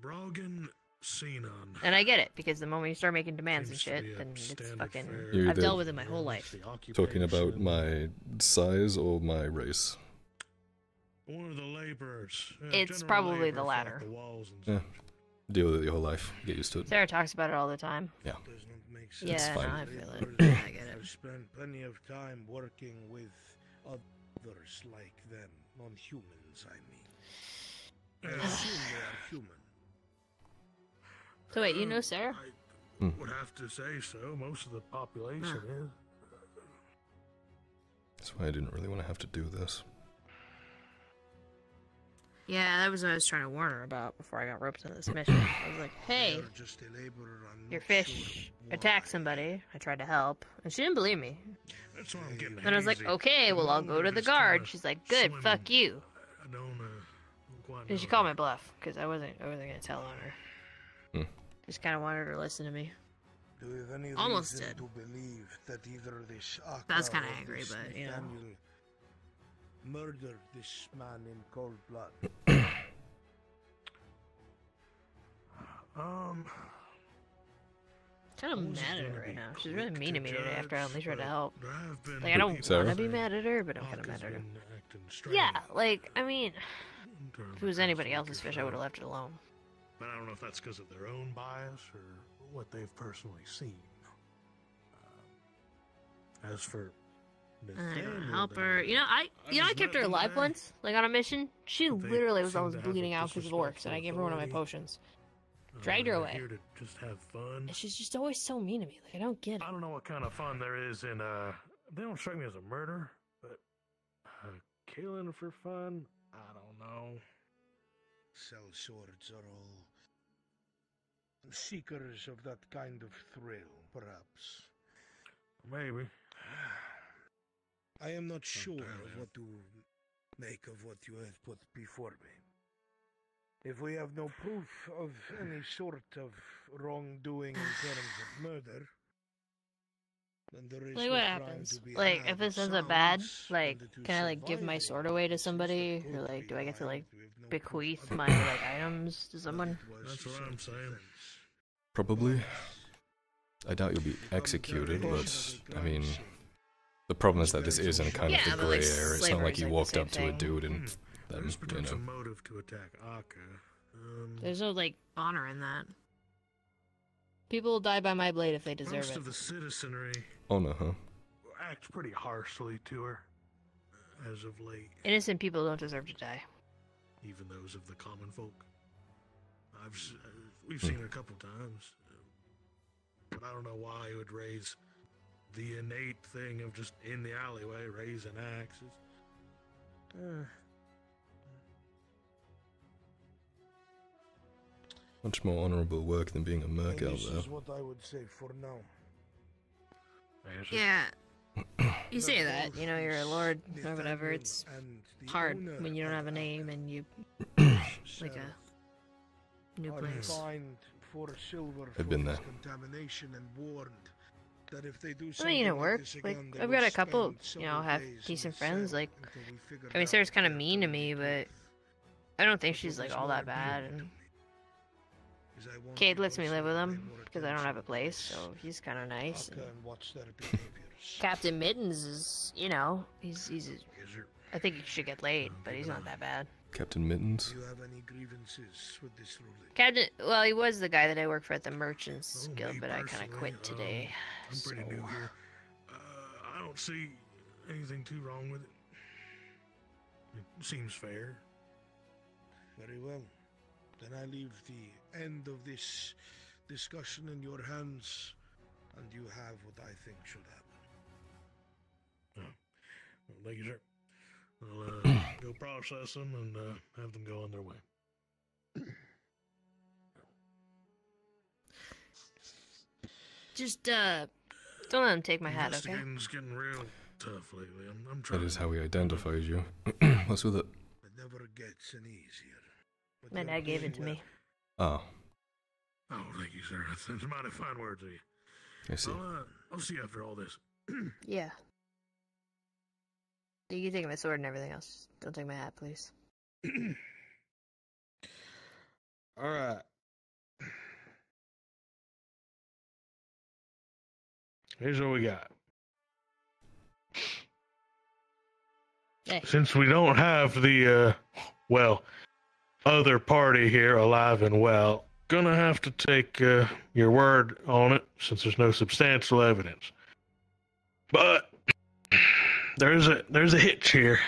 Brogan Xenon. And I get it because the moment you start making demands and Seems to shit, then it's fucking. fare. You I've dealt with it my whole life. Talking about my size or my race? One of the laborers. uh, It's probably labor the latter. The walls and Yeah. Deal with it your whole life. Get used to it. Sarah talks about it all the time. Yeah. Does Yeah, sense. fine. no, I feel it. I get it. I've spent plenty of time working with others like them, non-humans. I mean, I assume they are human. So wait, you know uh, Sarah? I hmm. Would have to say so. Most of the population ah. is. That's why I didn't really want to have to do this. Yeah, that was what I was trying to warn her about before I got roped into this mission. I was like, hey, just a laborer. I'm your fish sure attacked somebody. I tried to help, and she didn't believe me. That's what I'm getting. Then I was like, okay, well, I'll go to the guard. She's like, good, swimming. fuck you. I don't, uh, don't quite And she know. called my bluff because I wasn't, I wasn't gonna tell on her. Just kind of wanted her to listen to me. Do you have any Almost reason did. to believe that either this Akka That's kinda or angry, this but, you know. Nathaniel murdered this man in cold blood? Um, Kind of mad at her right now. She's really mean to to me today after I only judge, tried to help. there have been Like I don't want to be mad at her, but I'm kind of mad at her. been acting strange Yeah, like I mean, if it was anybody else's fish, I would have left it alone. But I don't know if that's because of their own bias or what they've personally seen. Um, as for And I don't Nathaniel, help then, her. You know, I I you know I kept her alive guy. once, like on a mission. She literally was seem almost to have a bleeding out because of orcs, and I gave her one of my potions. Uh, Dragged her away. Here to just have fun. And she's just always so mean to me. Like I don't get it. I don't know what kind of fun there is in uh. They don't strike me as a murder, but uh, killing for fun. I don't know. Cell swords are all seekers of that kind of thrill, perhaps. Maybe. I am not sure of what to make of what you have put before me. If we have no proof of any sort of wrongdoing in terms of murder, then there is Like what happens? Like if this It ends up bad, like and the two can I like give my sword away to somebody, or like do I get to like had. We have no proof bequeath my like items to someone? That's what I'm saying. Probably. I doubt you'll be executed, but I mean, the problem is that this is in kind Yeah, of the grey like, area. It's not like you like walked same up to a dude and Hmm. then, There's you know. motive to attack Akka. Um, There's no like honor in that. People will die by my blade if they deserve most it. of the citizenry Oh no, huh? act pretty harshly to her as of late, Innocent people don't deserve to die. even those of the common folk. I've uh, we've Hmm. seen it a couple times, uh, but I don't know why he would raise the innate thing of just in the alleyway raising axes. Uh, Much more honourable work than being a merc And out this there. is what I would say for now. Yeah. You say That that, you know, you're a lord or whatever. It's hard when you don't have a name and you like a new place. fined for silver I've been there. contamination and warned that if they do I mean, it like works. this Like again, I've got a couple, you know, have decent friends. Like, until we figure I mean, Sarah's kind of mean to me, but I don't think she's like all that bad. And is I want Cade to lets me live with him because I don't have a place, so he's kind of nice. And and watch their. Captain Mittens is, you know, he's he's. is there I think he should get laid, but he's not that bad. Captain Mittens. Do you have any grievances with this ruling? Captain, well, he was the guy that I worked for at the Merchants Oh, Guild, but I kind of personally, quit um, today. I'm pretty new so- here. Uh, I don't see anything too wrong with it. It seems fair. Very well. Then I leave the end of this discussion in your hands, and you have what I think should happen. Well, thank you, sir. I'll uh, go process them and uh, have them go on their way. Just uh, don't let him take my hat, okay? Investigating's getting real tough lately. I'm, I'm trying. That is how he identified you. What's with it? It never gets any easier. My dad gave it to me. Oh. Oh, thank you, sir. That's, that's mighty fine words of you. I see. I'll, uh, I'll see you after all this. yeah. You can take my sword and everything else. Don't take my hat, please. all right. Here's what we got. Hey. Since we don't have the, uh, well, other party here alive and well, gonna have to take uh, your word on it since there's no substantial evidence. But there's a there's a hitch here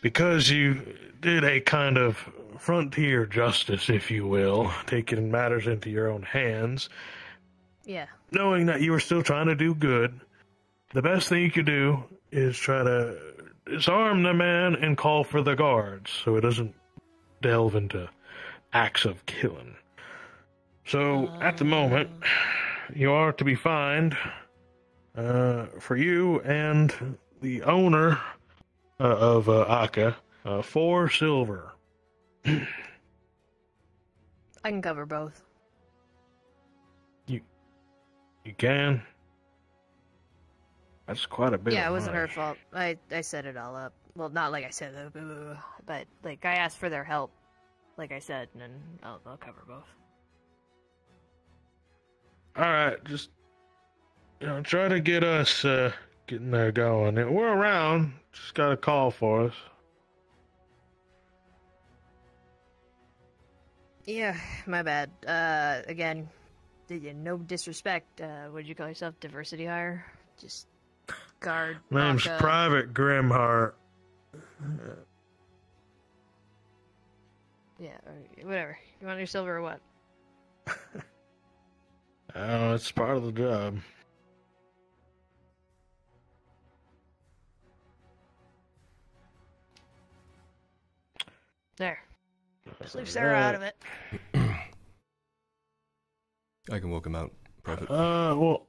because you did a kind of frontier justice, if you will, taking matters into your own hands Yeah. knowing that you were still trying to do good, the best thing you could do is try to disarm the man and call for the guards so it doesn't delve into acts of killing. So at the moment, you are to be fined uh, for you and the owner uh, of uh, Akka uh, four silver. I can cover both. You you can. That's quite a bit. yeah, it wasn't money. her fault. I I set it all up. Well, not like I said, but like I asked for their help, like I said, and then I'll, I'll cover both. All right, just you know, try to get us uh, getting there going. We're around. Just got a call for us. Yeah, my bad. Uh, again, did you no disrespect? Uh, what did you call yourself? Diversity hire? Just guard. Name's. Private Grimheart. Yeah, whatever. You want your silver or what? Oh, it's part of the job. There. Just leave Sarah out of it. I can walk him out. Private. Uh, well,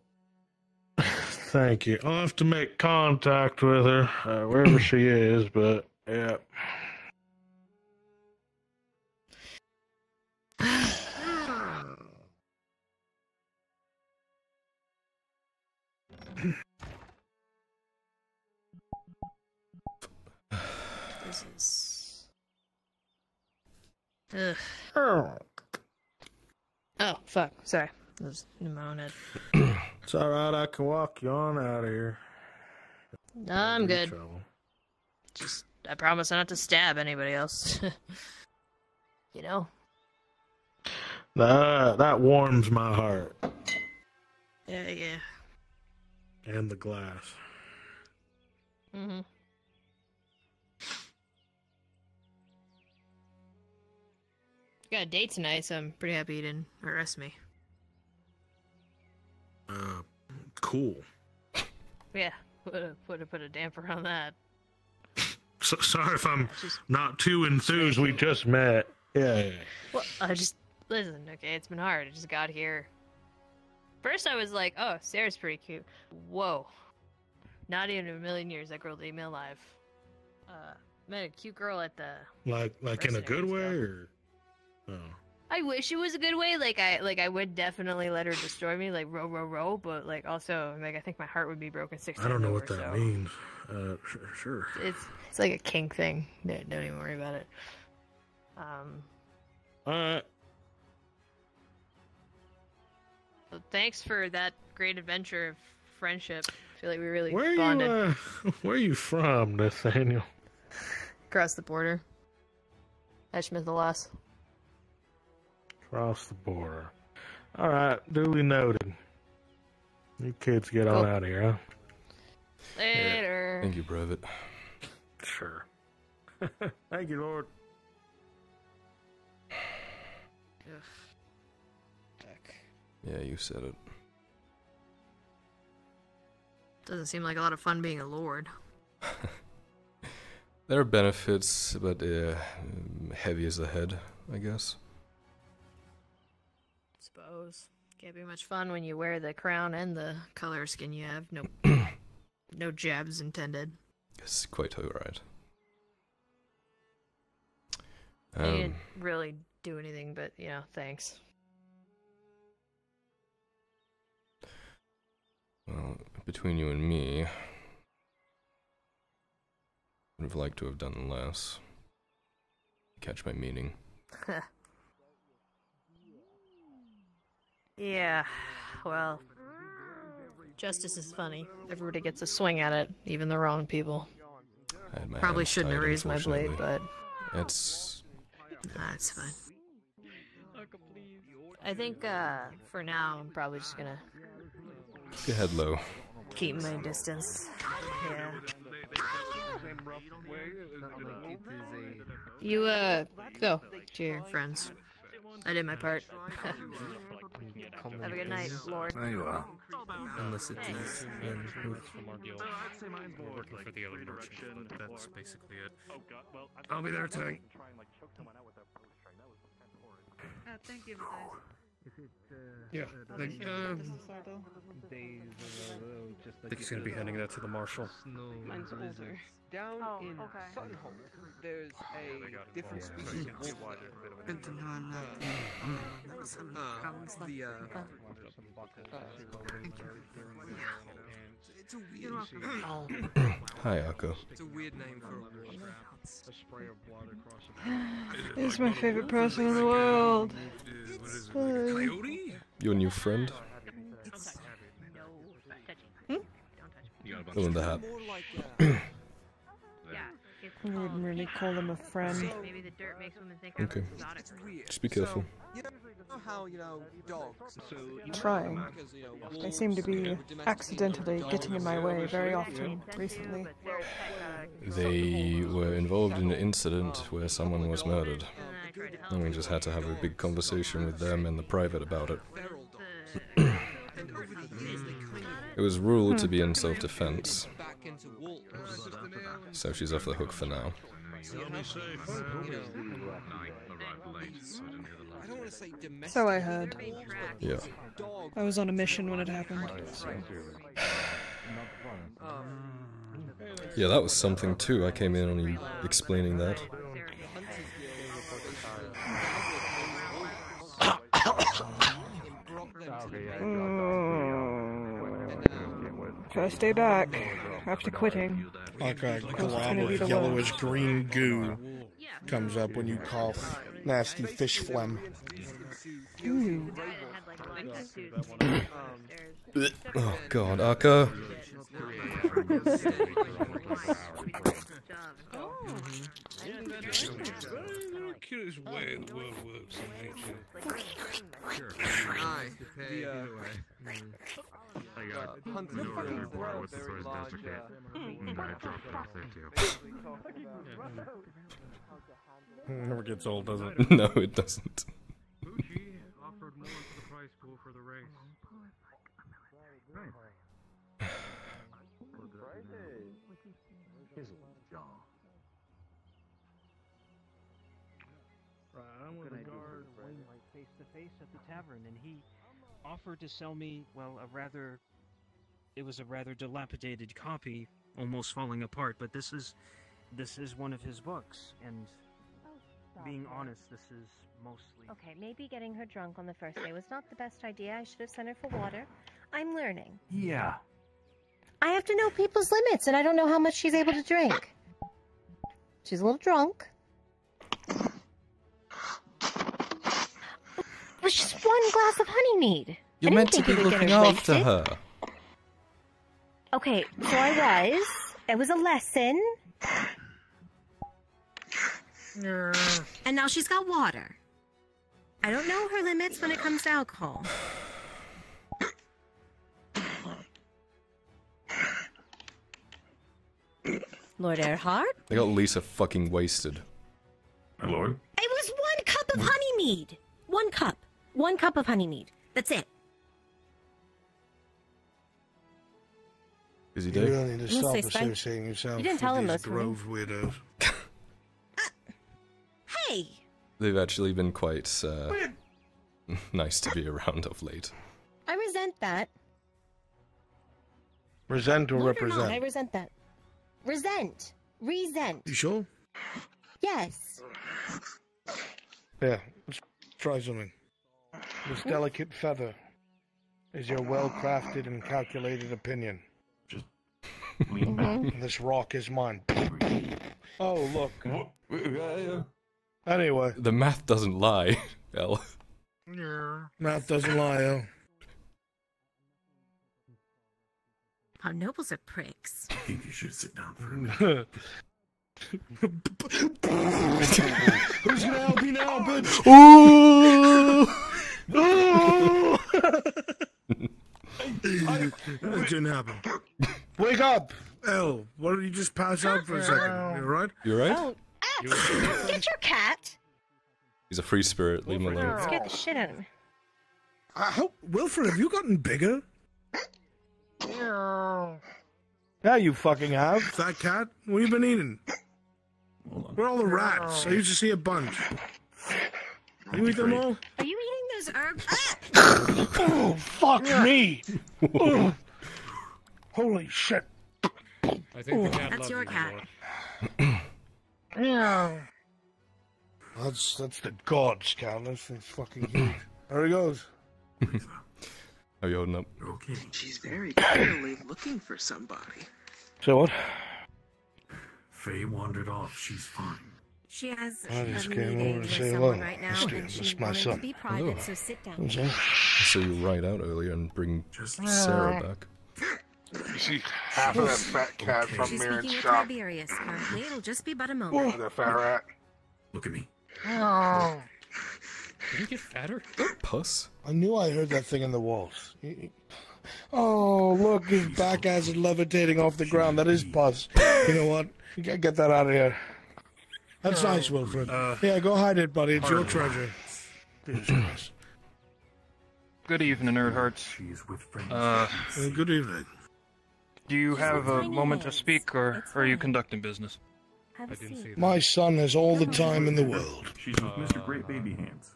thank you. I'll have to make contact with her uh, wherever she is, but yeah. This is. Ugh. Oh, fuck. Sorry. That was in my own head. It's all right. I can walk you on out of here. No, I'm good. trouble. Just, I promise not to stab anybody else. you know? That that warms my heart Yeah, yeah. and the glass. Mm-hmm. Got a date tonight, so I'm pretty happy you didn't arrest me. Uh, cool. Yeah, put a, put a, put a damper on that. So, sorry if I'm not too enthused. We just met. Yeah. yeah. Well, I just listen. Okay, it's been hard. I just got here. First, I was like, "Oh, Sarah's pretty cute." Whoa, not even a million years that girl would eat me alive. Uh, met a cute girl at the. Like like in a good way or? Oh. I wish it was a good way. Like I like I would definitely let her destroy me, like row row row. But like also, like I think my heart would be broken six. I don't know over, what that so means. Uh, sure. sure. It's it's like a kink thing. No, don't even worry about it. Um, All right. so thanks for that great adventure of friendship. I feel like we really Where are bonded you? Uh, where are you from, Nathaniel? across the border. Edgemouth, Alas. Across the border. All right. Duly noted. You kids get on Cool. out of here, huh? Later. Thank you, Brevet. Sure. Thank you, Lord. Yeah, you said it. Doesn't seem like a lot of fun being a lord. There are benefits, but uh, heavy as the head, I guess. Suppose can't be much fun when you wear the crown and the color skin you have. No, no jabs intended. It's quite alright. Um, didn't really do anything, but you know, thanks. well, between you and me, I would have liked to have done less. Catch my meaning. yeah. Well, Justice is funny. Everybody gets a swing at it, even the wrong people. I Probably shouldn't have raised my blade, but It's that's fine. I think uh, for now I'm probably just gonna go ahead, low. keep my distance. Yeah. You uh go to your friends. I did my part. Have a good night, Lord. There you are. Unless it is and who's from our guild. We're working for the other merchant, but that's basically it. I'll be there tonight. Uh, thank you, Yeah, like, um, I think he's gonna be handing that to the marshal. Mine's older. Down Oh, in okay. Suttonholm, there's a different species of wolf. can see why there's a bit of a- Uh, the uh, it's a weird. Oh. Hi, Akko. It's a weird name for a wolf. He's my favorite person in the um, world. Your new friend? Fill in the hat. I wouldn't really call him a friend. Maybe the dirt makes women think Okay. I'm exotic. Just be careful. So, you know how you know dogs. So Trying. know, They seem to be accidentally getting in my way very often recently. They were involved in an incident where someone was murdered. And we just had to have a big conversation with them in the private about it. It was ruled to be in self defense. So she's off the hook for now. I don't want to say domestic. So I heard. Yeah. I was on a mission when it happened. So. Yeah, that was something too. I came in on you explaining that. Should I stay back after quitting? Like a glob of yellowish green goo comes up when you cough. Nasty fish phlegm. Ooh. Oh god, Akko. Curious way the world works in nature. Aye, the uh, I got uh, hunting no field, reason for uh, with the very first large, district uh, and I dropped off there too. Never gets old, does it? no, it doesn't. Bucci offered more to the prize pool for the race. Tavern, and he offered to sell me, well, a rather, it was a rather dilapidated copy, almost falling apart. But this is, this is one of his books, and oh, being honest, this is mostly. Okay, maybe getting her drunk on the first day was not the best idea. I should have sent her for water. I'm learning. Yeah. I have to know people's limits, and I don't know how much she's able to drink. She's a little drunk. One glass of honey mead. You're meant to be think it would get looking after wasted. her. Okay, so I was. It was a lesson. And now she's got water. I don't know her limits when it comes to alcohol. Lord Erhard? They got Lisa fucking wasted. My lord? It was one cup of honey mead. One cup. One cup of honey mead. That's it. Busy You day? really need to stop associating yourself You didn't with tell him these this, right? grove weirdos. Hey! They've actually been quite uh, nice to be around of late. I resent that. Resent or Lord or not, represent? I resent that. Resent. Resent. You sure? Yes. Yeah, let's try something. This delicate feather is your well crafted and calculated opinion. Just lean back. Mm-hmm. This rock is mine. Oh, look. Anyway. The math doesn't lie, El. Math doesn't lie, oh. Our nobles are pricks. I think you should sit down for a minute. Who's gonna help you now, bitch? Ooh! That didn't happen. Wake up! L, why don't you just pass out for a second? You alright? You alright? Oh, ow! Get your cat! He's a free spirit. Leave him alone. Scared the shit out of me. Uh, I hope, Wilfred, have you gotten bigger? No. Yeah, you fucking have. Fat cat. What have you been eating? Where are all the rats? I used to see a bunch. You eat them all? Are you eating those herbs? oh, fuck me! Ugh. Holy shit. I think the cat That's your cat. Yeah. That's that's the gods, Cal. This thing's fucking huge. There he goes. How you holding up? Okay. She's very clearly looking for somebody. So what? Faye wandered off. She's fine. She has I a just meeting came over to with say hello. right now, Mr. and she Mr. my son. to be private, Hello. so sit down. What's that? I saw you ride out earlier and bring just Sarah back. You see half of that fat cat from She's Mirren's speaking with shop. Tiberius. Currently, it'll just be but a Oh, moment. that fat rat. Look at me. Oh. Did you get fatter? Puss? I knew I heard that thing in the walls. Oh, look, his back is levitating off the ground. That is pus. You know what? You gotta get that out of here. That's nice, Wilfred. yeah, go hide it, buddy. It's your treasure. Good evening, Nerd Hearts. She's with friends. Uh, Uh, good evening. do you have a moment to speak, or It's are you conducting business? Have a didn't see that. My son has all the time in the world. She's with Mr. Great Baby Hands.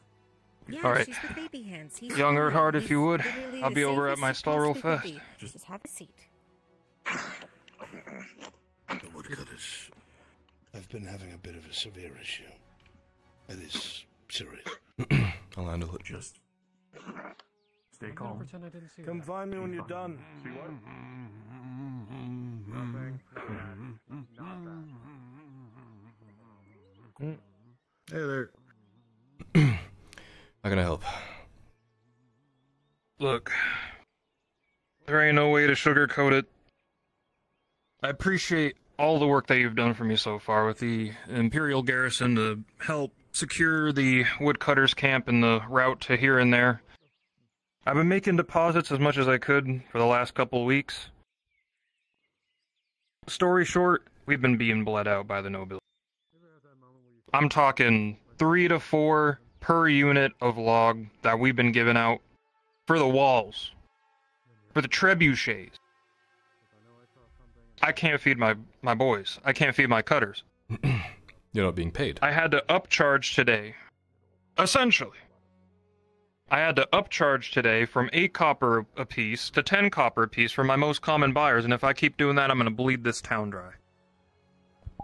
Yeah, All right. she's with baby hands. He's Young fine. Earthheart, if you would, I'll be over at my stall real fast. Just have a seat. The woodcutters have been having a bit of a severe issue. It is serious. I'll handle it. Just stay I'm calm. pretend I didn't see Come that. find me when you're done. See what? Hey there. How can I help? Look, there ain't no way to sugarcoat it. I appreciate all the work that you've done for me so far with the Imperial Garrison to help secure the woodcutters camp and the route to here and there. I've been making deposits as much as I could for the last couple weeks. Story short, we've been being bled out by the nobility. I'm talking three to four per unit of log that we've been giving out for the walls, for the trebuchets. I can't feed my, my boys. I can't feed my cutters. You're not being paid. I had to upcharge today. Essentially. I had to upcharge today from 8 copper a piece to 10 copper a piece for my most common buyers, and if I keep doing that, I'm going to bleed this town dry.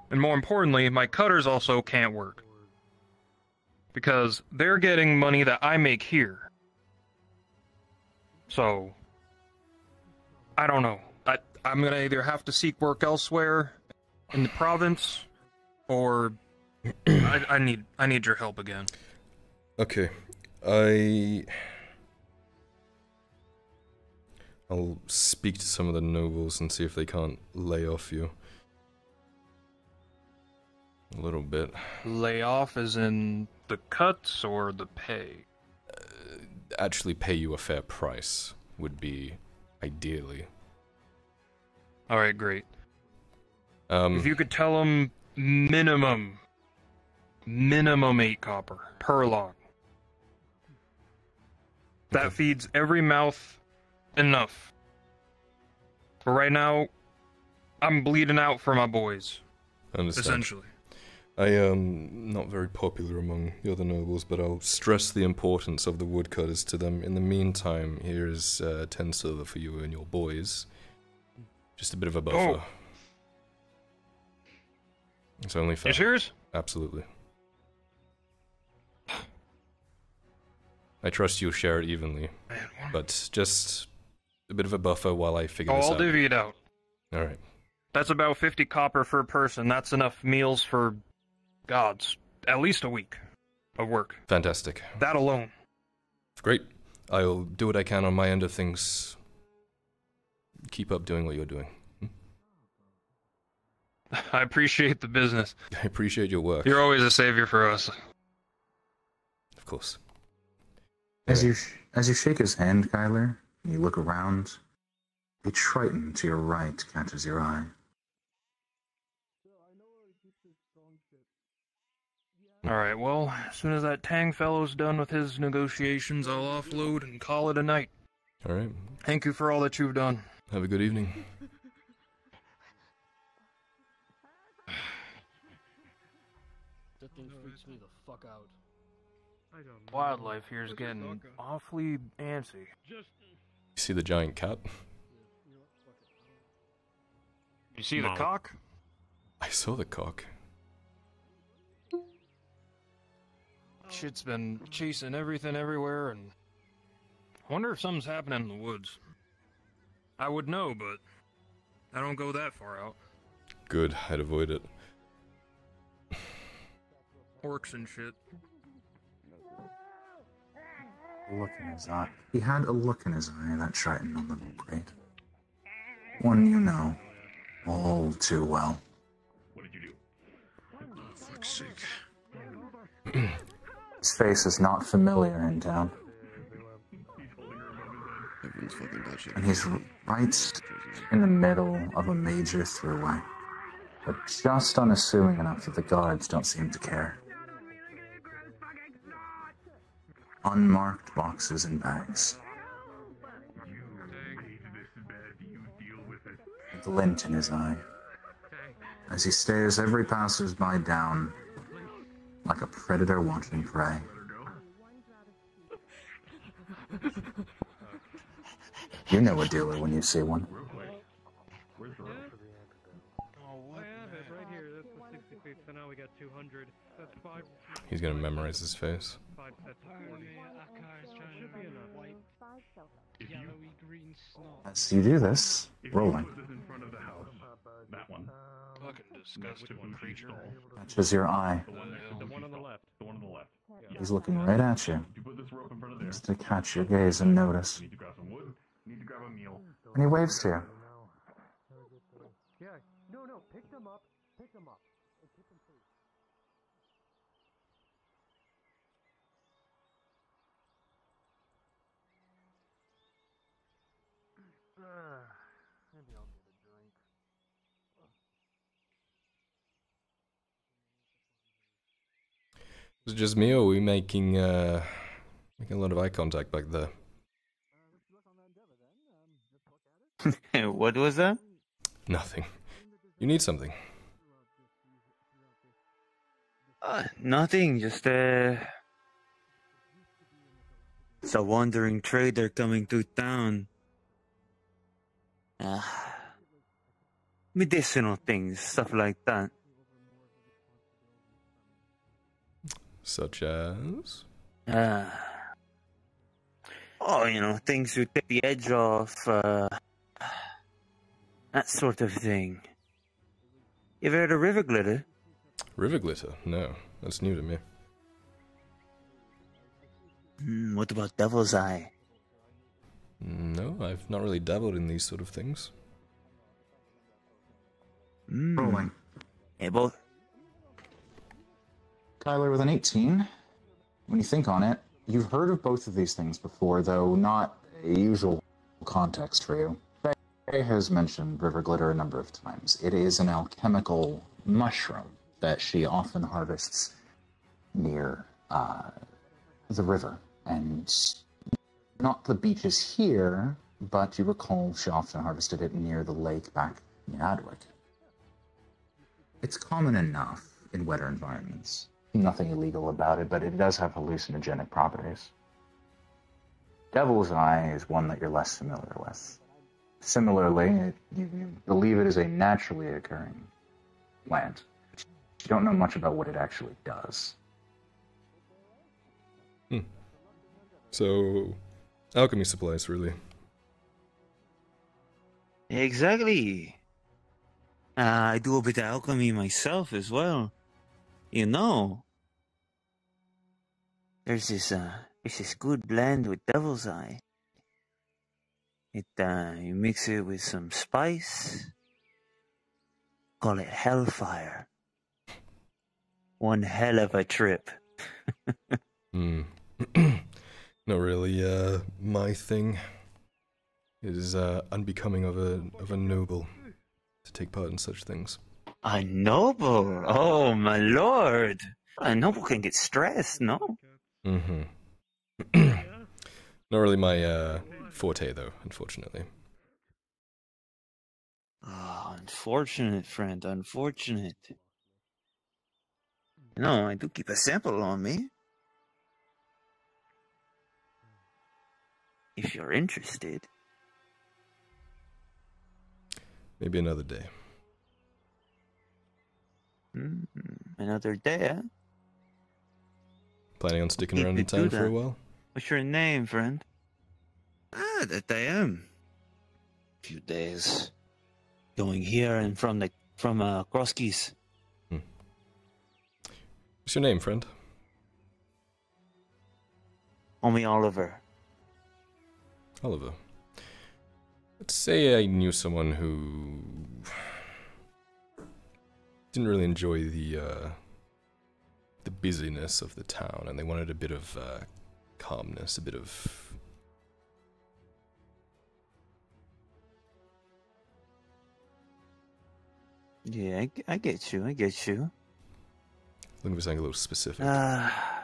And more importantly, my cutters also can't work. Because they're getting money that I make here. So, I don't know. I, I'm going to either have to seek work elsewhere in the province, or I, I need I need your help again. Okay. I. I'll speak to some of the nobles and see if they can't lay off you. A little bit. Lay off as in the cuts or the pay? Uh, actually, pay you a fair price would be ideally. All right, great. Um, if you could tell them minimum, minimum eight copper per log. That feeds every mouth enough. But right now, I'm bleeding out for my boys. Understand. Essentially. I am not very popular among the other nobles, but I'll stress the importance of the woodcutters to them. In the meantime, here is uh, 10 silver for you and your boys. Just a bit of a buffer. Oh. It's only fair. You serious? Absolutely. I trust you'll share it evenly, but just a bit of a buffer while I figure Oh, this I'll out. divvy it out. All right. That's about 50 copper per person. That's enough meals for gods. At least a week of work. Fantastic. That alone. Great. I'll do what I can on my end of things. Keep up doing what you're doing. Hmm? I appreciate the business. I appreciate your work. You're always a savior for us. Of course. As you sh- as you shake his hand, Kyler, and you look around, a Triton to your right catches your eye. All right. Well, as soon as that Tang fellow's done with his negotiations, I'll offload and call it a night. All right. Thank you for all that you've done. Have a good evening. That thing freaks me the fuck out. I don't Wildlife here's getting awfully antsy. You see the giant cat? You see the cock? I saw the cock. Shit's been chasing everything everywhere, and I wonder if something's happening in the woods. I would know, but I don't go that far out. Good, I'd avoid it. Orcs and shit. Look in his eye. He had a look in his eye, that Triton on the crate. One you know all too well. What did you do? Oh, fuck's sake. His face is not familiar in town, Everyone's fucking batshit. And he's right in the middle of a major throughway, but just unassuming enough that the guards don't seem to care. Unmarked boxes and bags. A glint in his eye as he stares every passersby down like a predator watching prey. You know a dealer when you see one. I have it right here. That's the 60 feet. So now we got 200. That's five. He's gonna memorize his face. Five sets of 40. Should be enough. White, yellowy, green snow. As you do this, rolling That one. Fucking disgusting creature. catches your eye. The one, on the left. The one on the left. He's looking right at you, You put this rope in front of there. just to catch your gaze and notice. Need to grab some wood. Need to grab a meal. And he waves to you. Drink. Was just me, or we making uh, making a lot of eye contact back there? what was that? Nothing. You need something. Uh, nothing, just uh, it's a wandering trader coming to town. Uh, medicinal things, stuff like that. Such as. Uh, oh, you know, things to take the edge off, uh, that sort of thing. You ever heard of river glitter? River glitter? No, that's new to me. Hmm, what about devil's eye? No, I've not really dabbled in these sort of things. Mm. Rolling. Yeah, both. Kyler with an 18. When you think on it, you've heard of both of these things before, though not a usual context for you. Faye has mentioned river glitter a number of times. It is an alchemical mushroom that she often harvests near uh, the river. And not the beaches here, but you recall she often harvested it near the lake back in Adwick. It's common enough in wetter environments. Nothing illegal about it, but it does have hallucinogenic properties. Devil's Eye is one that you're less familiar with. Similarly, it, you, you believe it is a naturally occurring plant. but You don't know much about what it actually does. So, alchemy supplies, really. Exactly. Uh, I do a bit of alchemy myself as well. You know, there's this uh, there's this good blend with Devil's Eye. It uh, you mix it with some spice. Call it hellfire. One hell of a trip. Hmm. Not really uh, my thing. It is uh, unbecoming of a of a noble to take part in such things. A noble? Oh my lord! A noble can get stressed, no? Mm-hmm. Not really my uh, forte, though, unfortunately. Oh, unfortunate, friend, unfortunate. No, I do keep a sample on me. If you're interested. Maybe another day. Mm, another day, huh? Planning on sticking around in town for a while? What's your name, friend? Ah, that I am. Few days. Going here and from the from uh Kroskis. What's your name, friend? Homie Oliver. Oliver. Let's say I knew someone who didn't really enjoy the uh, the busyness of the town, and they wanted a bit of uh, calmness, a bit of Yeah, I get you. I get you. looking for something a little specific. Ah.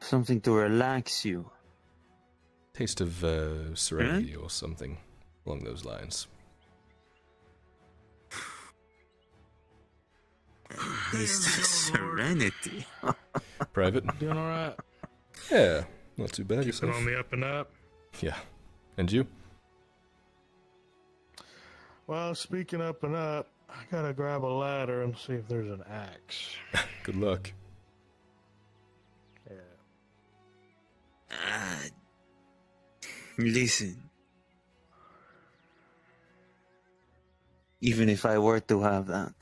something to relax you. Taste of uh, serenity or something along those lines. Taste of serenity. Private? Doing all right? Yeah, not too bad. Keeping yourself? on the up and up. Yeah. And you? Well, speaking up and up, I gotta grab a ladder and see if there's an axe. Good luck. Yeah. Ah, listen. Even if I were to have that,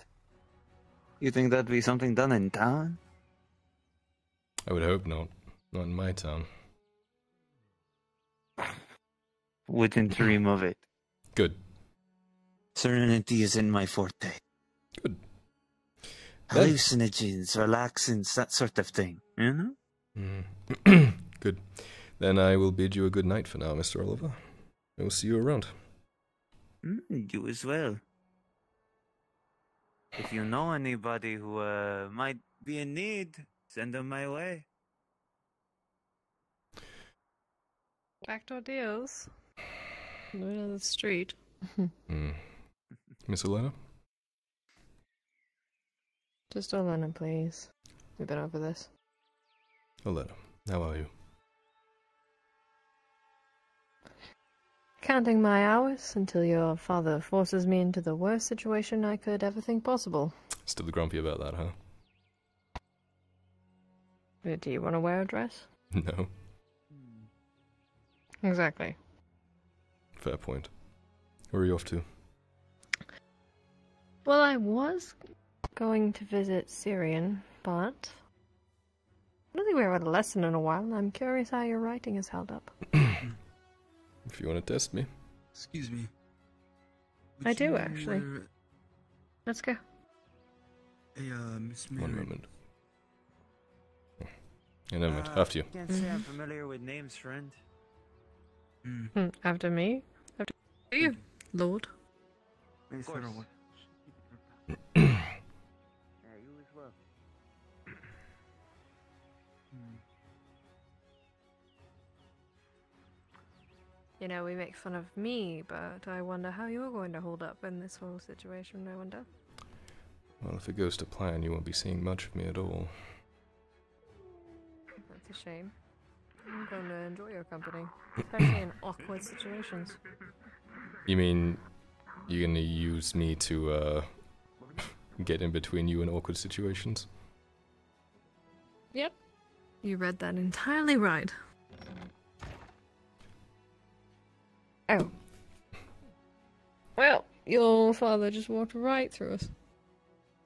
you think that'd be something done in town? I would hope not. Not in my town. Wouldn't dream of it. Good. Serenity is in my forte. Good. Hallucinogens, relaxants, that sort of thing. You know? Mm. Good. Then I will bid you a good night for now, Mr. Oliver. I will see you around. Mm, you as well. If you know anybody who uh, might be in need, send them my way. Backdoor deals. In the middle of the street. Mm. Miss Elena? Just Elena, please. We've been over this. Elena, how are you? Counting my hours until your father forces me into the worst situation I could ever think possible. Still the grumpy about that, huh? Uh, Do you want to wear a dress? No. Exactly. Fair point. Where are you off to? Well, I was going to visit Syrian, but I don't think we've had a lesson in a while. and I'm curious how your writing has held up. If you want to test me. Excuse me. I do, actually. wear Let's go. A uh, Miss Mary. One moment. Yeah, never mind. Uh, After you. Can't say I'm familiar with names, friend. Hmm, After me? After you, Lord. Of course. You know, we make fun of me, but I wonder how you're going to hold up in this whole situation, I wonder. Well, if it goes to plan, you won't be seeing much of me at all. That's a shame. I'm going to enjoy your company, especially in awkward situations. You mean you're gonna use me to uh get in between you and awkward situations? Yep. You read that entirely right. Oh. Well, your father just walked right through us.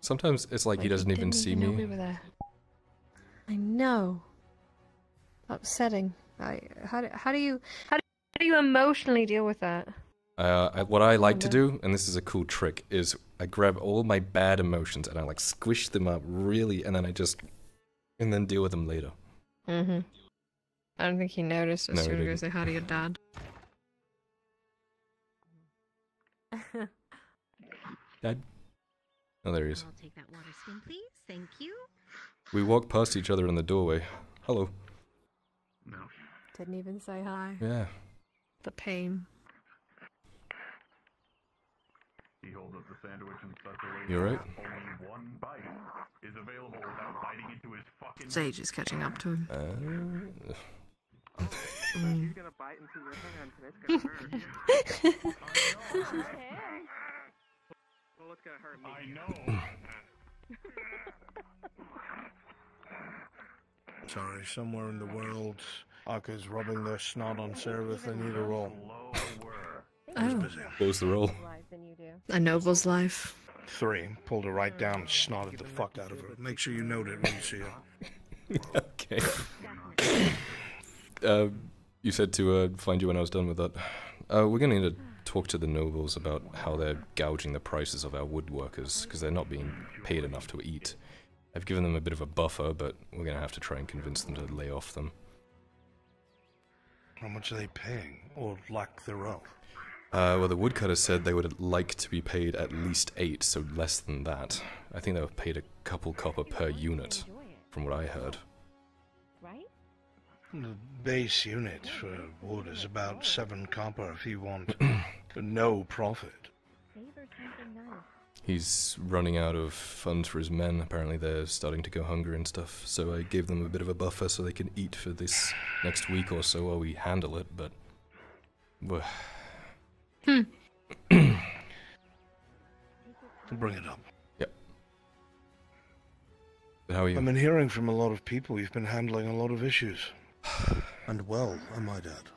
Sometimes it's like he doesn't even didn't see know me. we were there. I know. upsetting. I how do, how do you how do, how do you emotionally deal with that? Uh, I, what I like to do, and this is a cool trick, is I grab all my bad emotions and I like squish them up really, and then I just, and then deal with them later. Mm-hmm. I don't think he noticed as No, soon as I didn't. say hi to your dad. Dad? Oh, there he is. I'll take that water skin, please. Thank you. We walked past each other in the doorway. Hello. No. Didn't even say hi. Yeah. The pain. He holds up the sandwich in such a way You alright? that only one bite is available without biting into his fucking. Sage is catching up to him. Uh, Mm. Well, it's gonna hurt me. I know. Sorry, somewhere in the world, Akka's rubbing their snot on Sarah if they need a roll. Oh. What was the roll? A noble's life. Three. Pulled her right down and snotted the fuck out of her. Make sure you note it when you see her. okay. uh, you said to uh, find you when I was done with that. Uh, we're gonna need to talk to the nobles about how they're gouging the prices of our woodworkers because they're not being paid enough to eat. I've given them a bit of a buffer, but we're gonna have to try and convince them to lay off them. How much are they paying? Or lack thereof? Uh, well, the woodcutter said they would like to be paid at least eight, so less than that. I think they were paid a couple copper per unit, from what I heard. Right? The base unit for wood is about seven copper if you want no profit. Savor something nice. He's running out of funds for his men. Apparently, they're starting to go hungry and stuff. So I gave them a bit of a buffer so they can eat for this next week or so while we handle it. But, well, Hmm. Bring it up. Yep. How are you? I've been hearing from a lot of people you've been handling a lot of issues. And well, am I might add.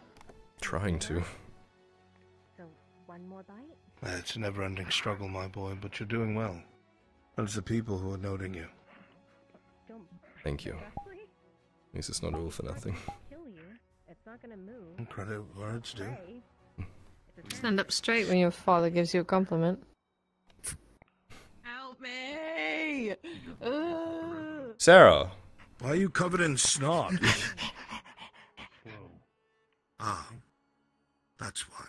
trying to. So, one more bite? It's a never ending struggle, my boy, but you're doing well. And it's the people who are noting you. Don't Thank you. At least it's not all for nothing. kill you. It's not gonna move. Credit where it's due. Stand up straight when your father gives you a compliment. Help me! Ugh. Sarah! Why are you covered in snot? ah, that's why.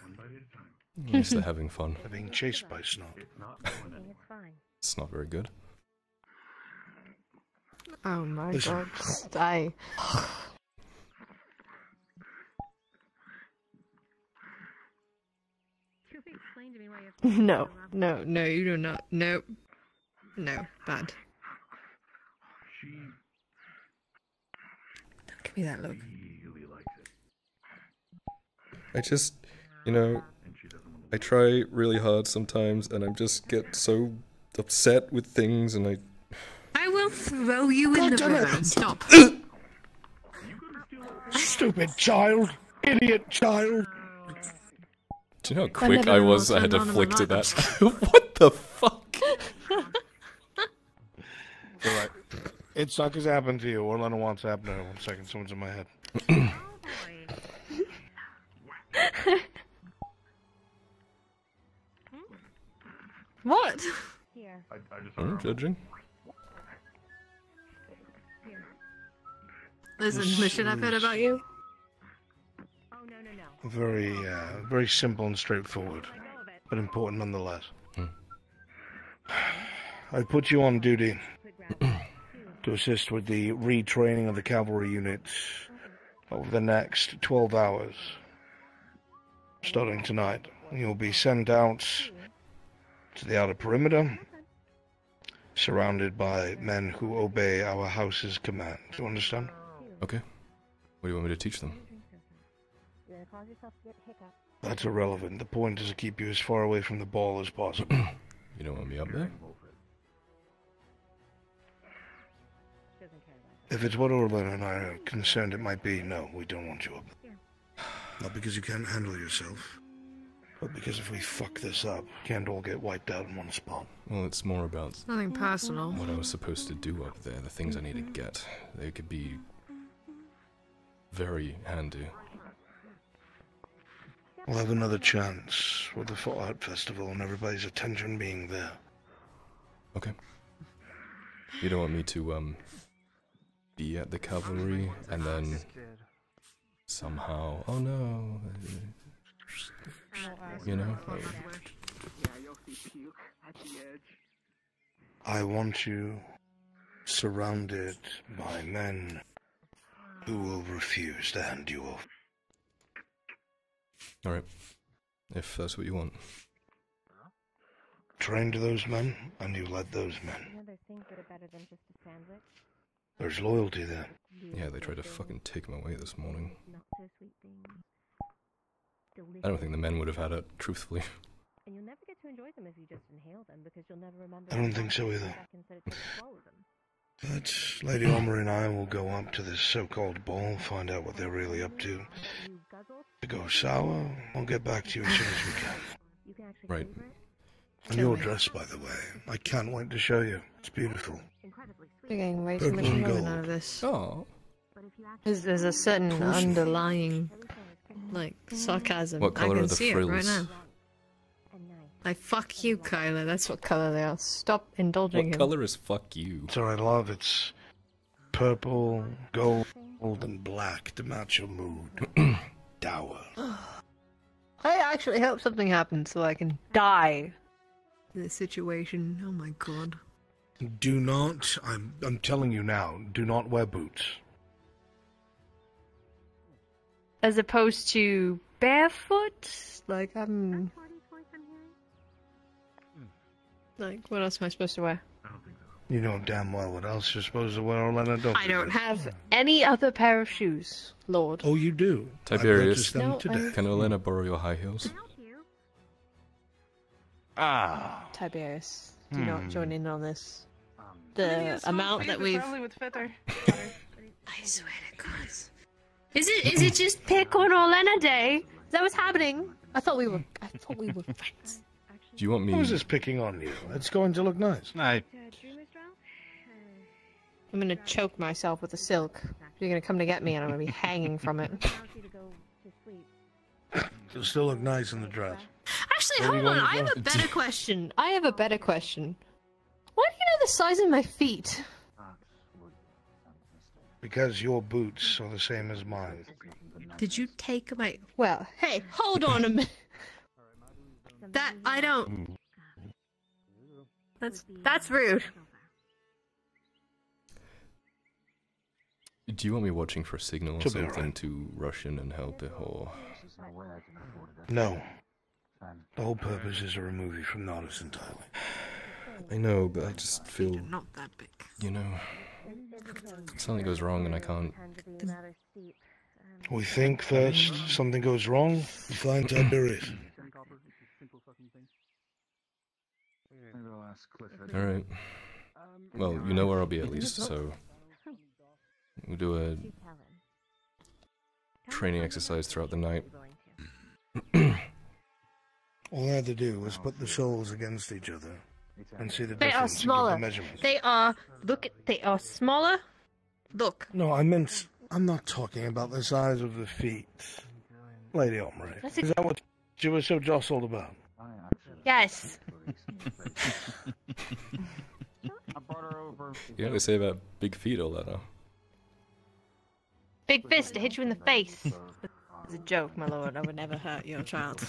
At least they're having fun. They're being chased by snot. Everything is fine. It's not very good. Oh my Listen. god. Stay. Can you explain to me why you have to No, no, no, you do not. No. No, bad. Don't give me that look. I just, you know, I try really hard sometimes and I just get so upset with things and I. I will throw you in the damn it. river. Stop. Stupid child! Idiot child! Do you know how quick never I was? I had to going on in flick my to that. what the fuck? Alright. It's not because happened to you. Orlando wants to happen to her. One second, someone's in my head. What? Here. I, I just I'm judging. Listen, the shit I've heard about you. Oh, no, no, no. Very, uh, very simple and straightforward, but important nonetheless. I put you on duty to assist with the retraining of the cavalry units over the next 12 hours. Starting tonight, you'll be sent out to the outer perimeter, surrounded by men who obey our house's command. Do you understand? Okay. What do you want me to teach them? You're gonna cause yourself to get hiccups. That's irrelevant. The point is to keep you as far away from the ball as possible. You don't want me up there? If it's what Orlando and I are concerned it might be, no, we don't want you up. Not because you can't handle yourself, but because if we fuck this up, we can't all get wiped out in one spot. Well, it's more about Nothing personal. what I was supposed to do up there, the things I need to get. They could be very handy. We'll have another chance with the Fort Art Festival and everybody's attention being there. Okay. You don't want me to um be at the cavalry and then somehow. Oh no. You know? Like, I want you surrounded by men who will refuse to hand you over. all right. If that's what you want. Train to those men, and you led those men. Another things There's loyalty there. yeah they tried to fucking take him away this morning Not so sweet things. I don't think the men would have had it truthfully And you'll never get to enjoy them if you just inhale them because you'll never remember. I don't think so either. Seconds that it takes to swallow them. But Lady Omri and I will go up to this so-called ball, find out what they're really up to. If it goes sour, we'll get back to you as soon as we can. right And your dress, by the way, I can't wait to show you. It's beautiful. We're getting way too much and out of this. Oh. There's, there's a certain course underlying, like, sarcasm. What colour I are the see it right frills? now. Like, fuck you, Kyler. That's what color they are. Stop indulging what him. color is fuck you It's alright, love. It's purple, gold, and black to match your mood. Dour. I actually hope something happens so I can die in this situation. Oh my god. Do not, I'm, I'm telling you now, do not wear boots. As opposed to barefoot? Like, I'm. Like, what else am I supposed to wear? I don't think so. You know damn well what else you're supposed to wear, Orlando, don't I don't have any other pair of shoes, Lord. Oh, you do? I Tiberius purchased them No, today. I- can Elena borrow your high heels Ah. Tiberius, do not Hmm. join in on this. The a small amount that that we've. probably would. I swear to God. Is it is it just pick on Orlena Day? Is that what's happening? I thought we were I thought we were friends. do you want me Who's this picking on you? It's going to look nice. I I'm gonna choke myself with the silk. You're gonna come to get me and I'm gonna be hanging from it. You'll still look nice in the dress. Actually, Where hold on. I have a that? better question. I have a better question. Why do you know the size of my feet? Because your boots are the same as mine. Did you take my? Well, hey, hold on a minute. That I don't. That's that's rude. do you want me watching for a signal or Should be something to rush in and help it or No. The whole purpose is to remove you from Nautis entirely. I know but I just feel Not that big. you know something goes wrong and I can't We think first, something goes wrong, we find Tiberius. all right well you know where I'll be at least so we'll do a training exercise throughout the night All I had to do was oh, put the souls against each other and see the They are difference and give the smaller. measurements. They are. Look. They are smaller. Look. No, I meant, I'm not talking about the size of the feet. Lady Omri. That's Is that what you were so jostled about? Yes. you know they say about big feet all that huh? Big fist to hit you in the face. It's a joke, my lord. I would never hurt your child.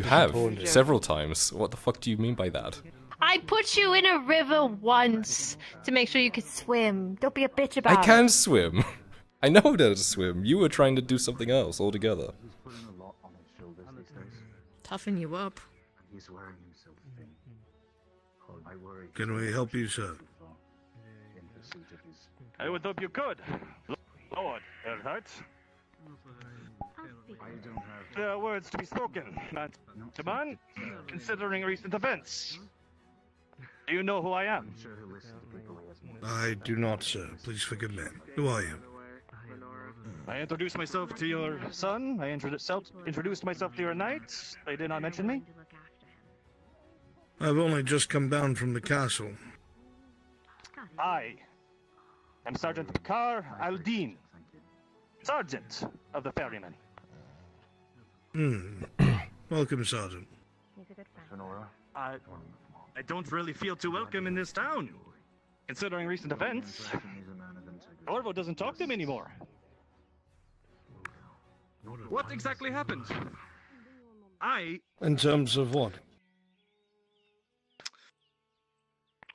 You have several times what the fuck do you mean by that I put you in a river once to make sure you could swim. Don't be a bitch about it. I it. can swim I know how to swim you were trying to do something else altogether Toughen you up. He's wearing himself thin. I worry. Can we help you, sir? In pursuit of his I would hope you could. Lord, Erhard. I don't have. There are words to be spoken, not to man, considering recent events. Do you know who I am? I do not, sir. Please forgive me. Who are you? I introduced myself to your son. I introduced introduced myself to your knight. They did not mention me. I've only just come down from the castle. I am Sergeant Picard Aldine. sergeant of the ferrymen. Hmm. Welcome, Sergeant. He's a good friend. I, I don't really feel too welcome in this town, considering recent events. Orvo doesn't talk to him anymore. What exactly happened? I In terms of what?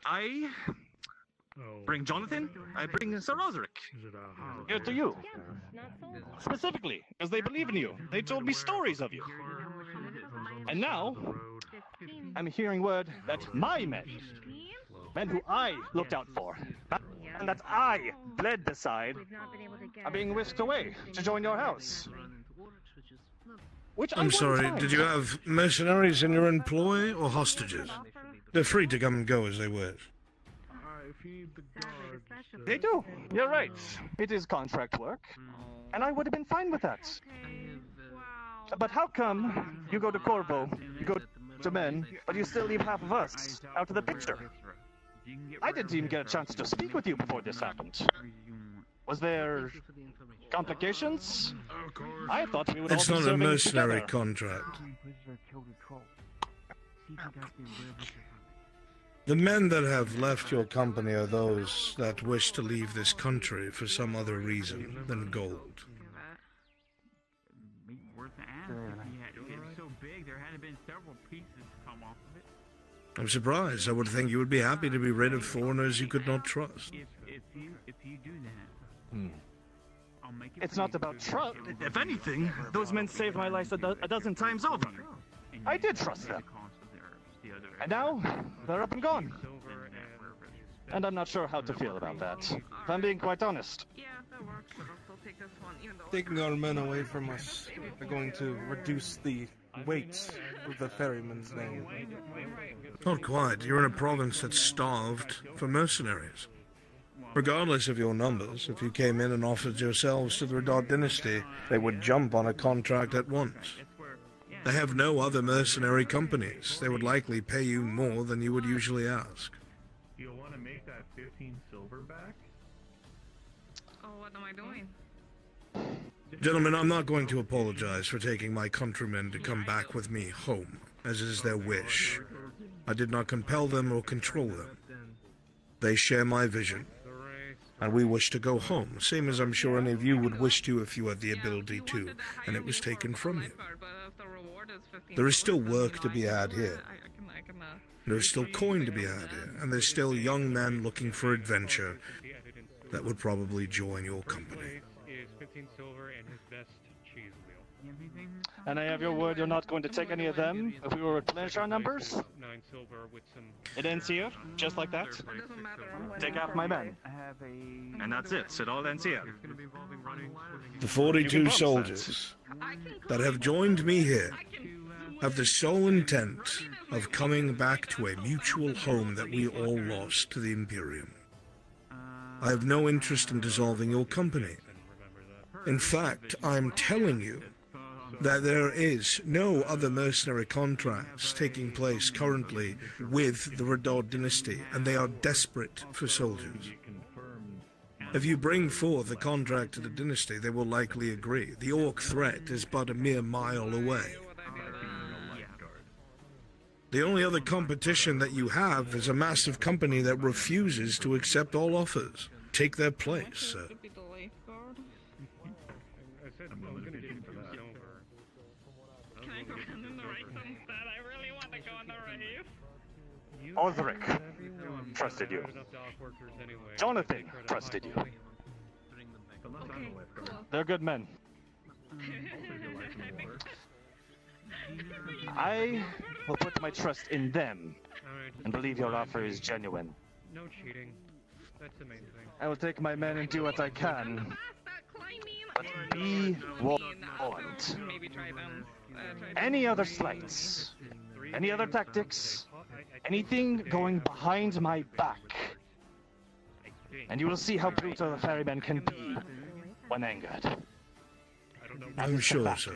I bring Jonathan. I bring Sir Osric here to you. Specifically, because they believe in you. They told me stories of you. And now, I'm hearing word that my men, men who I looked out for, and that I led the side, are being whisked away to join your house. Which I I'm sorry, mind. did you have mercenaries in your employ or hostages? They're free to come and go as they wish. They do. You're right. It is contract work, and I would have been fine with that. But how come you go to Corvo, you go to men, but you still leave half of us out of the picture? I didn't even get a chance to speak with you before this happened. Was there complications? I thought we would It's all be not a mercenary together. contract. The men that have left your company are those that wish to leave this country for some other reason than gold. I'm surprised. I would think you would be happy to be rid of foreigners you could not trust. It's not about trust. If anything, those men saved my life a, do- a dozen times over. I did trust them. And now, they're up and gone. And I'm not sure how to feel about that. If I'm being quite honest. Taking our men away from us are going to reduce the weight of the ferryman's name. Not quite. You're in a province that's starved for mercenaries. Regardless of your numbers, if you came in and offered yourselves to the Redard dynasty, they would jump on a contract at once. They have no other mercenary companies. They would likely pay you more than you would usually ask. You'll want to make that 15 silver back? Oh, what am I doing? Gentlemen, I'm not going to apologize for taking my countrymen to come back with me home, as is their wish. I did not compel them or control them. They share my vision, and we wish to go home, same as I'm sure any of you would wish to if you had the ability to, and it was taken from you. There is still work to be had here. There's still coin to be had here, and there's still young men looking for adventure that would probably join your company. Is 15 silver and his best cheese wheel. And I have your word you're not going to take any of them if we will replenish our numbers? Nine silver with some. It ends here, just like that. Take half my men. And that's it. It all ends here. The 42 soldiers that have joined me here have the sole intent of coming back to a mutual home that we all lost to the Imperium. I have no interest in dissolving your company. In fact, I'm telling you that there is no other mercenary contracts taking place currently with the Redod dynasty, and they are desperate for soldiers. If you bring forth a contract to the dynasty, they will likely agree. The Orc threat is but a mere mile away. The only other competition that you have is a massive company that refuses to accept all offers. Take their place, sir. I said I'm gonna give him silver. Can I go in the race instead? I really want to go in the race. Osric trusted you. Jonathan trusted you. They're good men. I will put my trust in them and believe your offer is genuine. No cheating. That's the main thing. I will take my men and do what I can. But be warned. Maybe try them. Uh, try Any other slights, any other tactics, anything going behind my back, and you will see how brutal the ferryman can be when angered. I'm sure, fact. sir.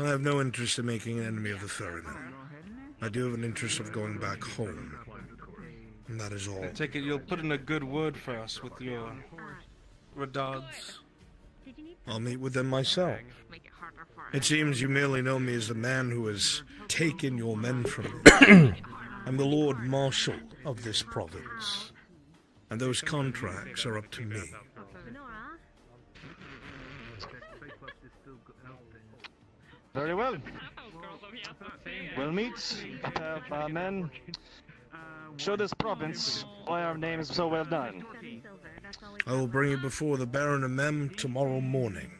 I have no interest in making an enemy of the ferryman. I do have an interest of going back home. And that is all. I take it you'll put in a good word for us with your redards. I'll meet with them myself. It seems you merely know me as the man who has taken your men from you. I'm the Lord Marshal of this province. And those contracts are up to me. Very well. We'll meet, uh, uh, men. Show this province why our name is so well known. I will bring you before the Baron of Mem tomorrow morning.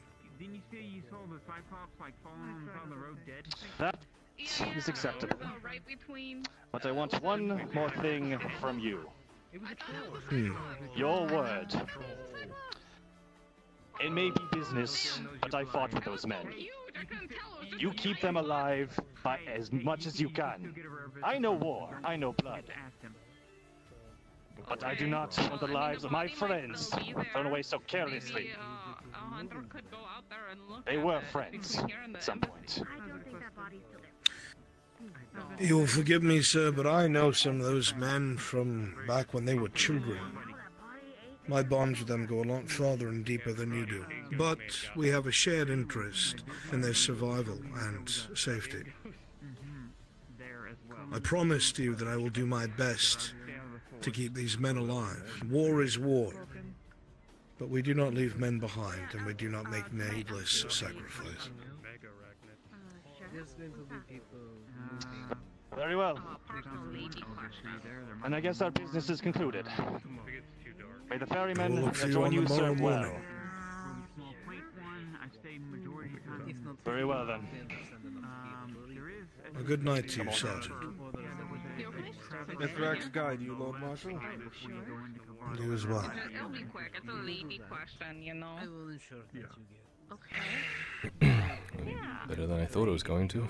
That is acceptable. But I want one more thing from you. Hmm. Your word. It may be business, but I fought with those men. You keep them alive by as much as you can. I know war, I know blood. But I do not want the lives of my friends thrown away so carelessly. They were friends at some point. You'll forgive me, sir, but I know some of those men from back when they were children. My bonds with them go a lot farther and deeper than you do. But we have a shared interest in their survival and safety. I promise to you that I will do my best to keep these men alive. War is war. But we do not leave men behind, and we do not make needless sacrifice. Very well. And I guess our business is concluded. May the I will ferrymen look for that you join on the you morrow serve well. Very well then. A good night to you, Sergeant. Mr. Rex guide you, Lord Marshal. You as well. It'll be quick. It's a lady question, you know. I will ensure that you Hmm. Better than I thought it was going to.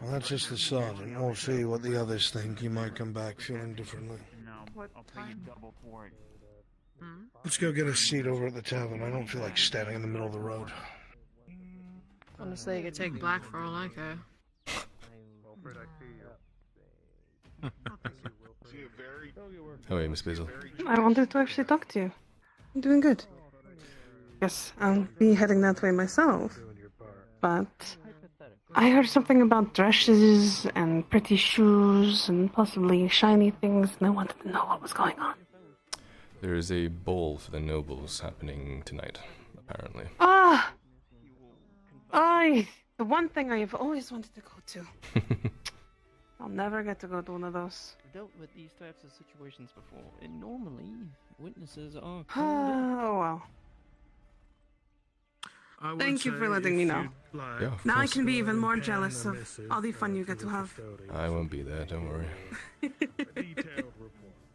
Well, that's just the sergeant. We'll see what the others think. He might come back feeling differently. Hmm? Let's go get a seat over at the tavern. I don't feel like standing in the middle of the road. Honestly, you could take black for all I care. Oh, hey, Miss Basil. I wanted to actually talk to you. I'm doing good. Yes, I'll be heading that way myself. But I heard something about dresses and pretty shoes and possibly shiny things, and I wanted to know what was going on. There is a ball for the nobles happening tonight, apparently. Ah! I the one thing I have always wanted to go to. I'll never get to go to one of those. I've dealt with these types of situations before, and normally witnesses are called. Oh well. Thank you for letting me know. Yeah, now I can be even more jealous of all the fun you get to have. I won't be there, don't worry.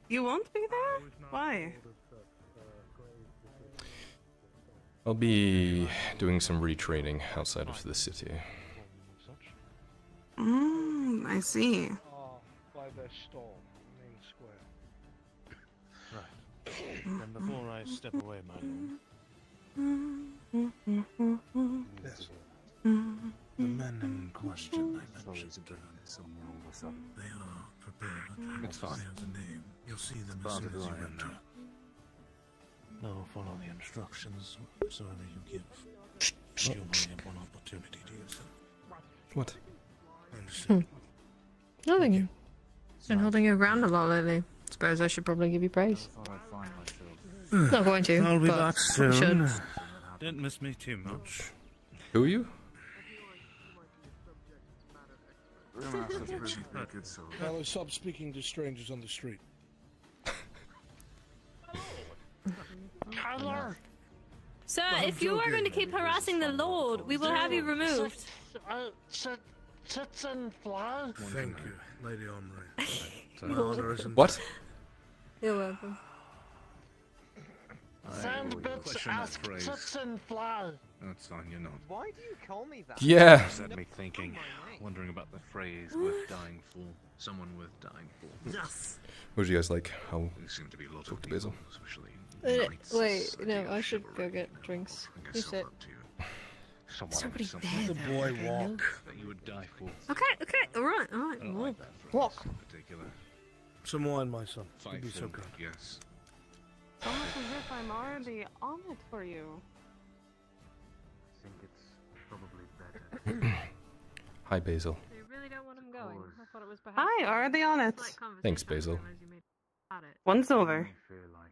You won't be there? Why? I'll be doing some retraining outside of the city. Mm, I see. By their stall, main square. Right. And before I step away, my lord. Mm. Yes. The men in question I mentioned, they are prepared. It's fine. They have the name. You'll see them as soon as you I am enter. now. No, follow the instructions whatsoever you give. You only have one opportunity to use them. What? Hmm. Nothing. Been holding your ground a lot lately. Suppose I should probably give you praise. Not going to. I'll be but back soon. should. Don't miss me too much. Who are you? Now, stop speaking to strangers on the street. Tyler! Sir, I'm if you are going to keep harassing the Lord, we will have you removed. Sit, and fly. Thank you, Lady Omri. My honor isn't. What? You're welcome. Sand bits ask phrase. and fly. That's fine, you're not. Why do you call me that? Yeah. Set me thinking, wondering about the phrase worth dying for. Someone worth dying for. Yes. What do you guys like? I'll There seem to be a lot of people, especially Uh, wait, no, I should go get drinks. I guess You I'll sit. look to you. Someone, Somebody someone there, The boy kind walk. that you would die for. Okay, okay, alright, alright. I like Walk. in particular. Some wine, my son. Fight You'd be so good. yes. It's almost as if I'm already on it for you. I think it's probably better. Hi, Basil. You really don't want him going. I thought it was perhaps. Hi, already on it. Thanks, Basil. One over.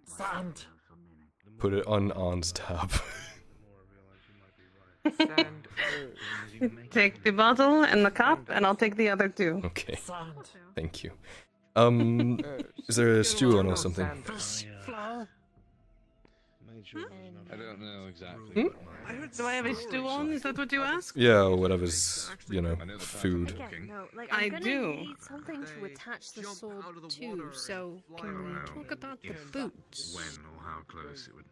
Sand. Put it on Arn's tab. Take the bottle and the cup, and I'll take the other two. Okay. Thank you. Um, is there a stew on or something? I don't know exactly. Hmm? Do I have a stew on? Is that what you asked? Yeah, or whatever's, you know, food. Again, no, like I I'm gonna do. need something to attach the sword to. So can we talk about the if, boots? When or how close it would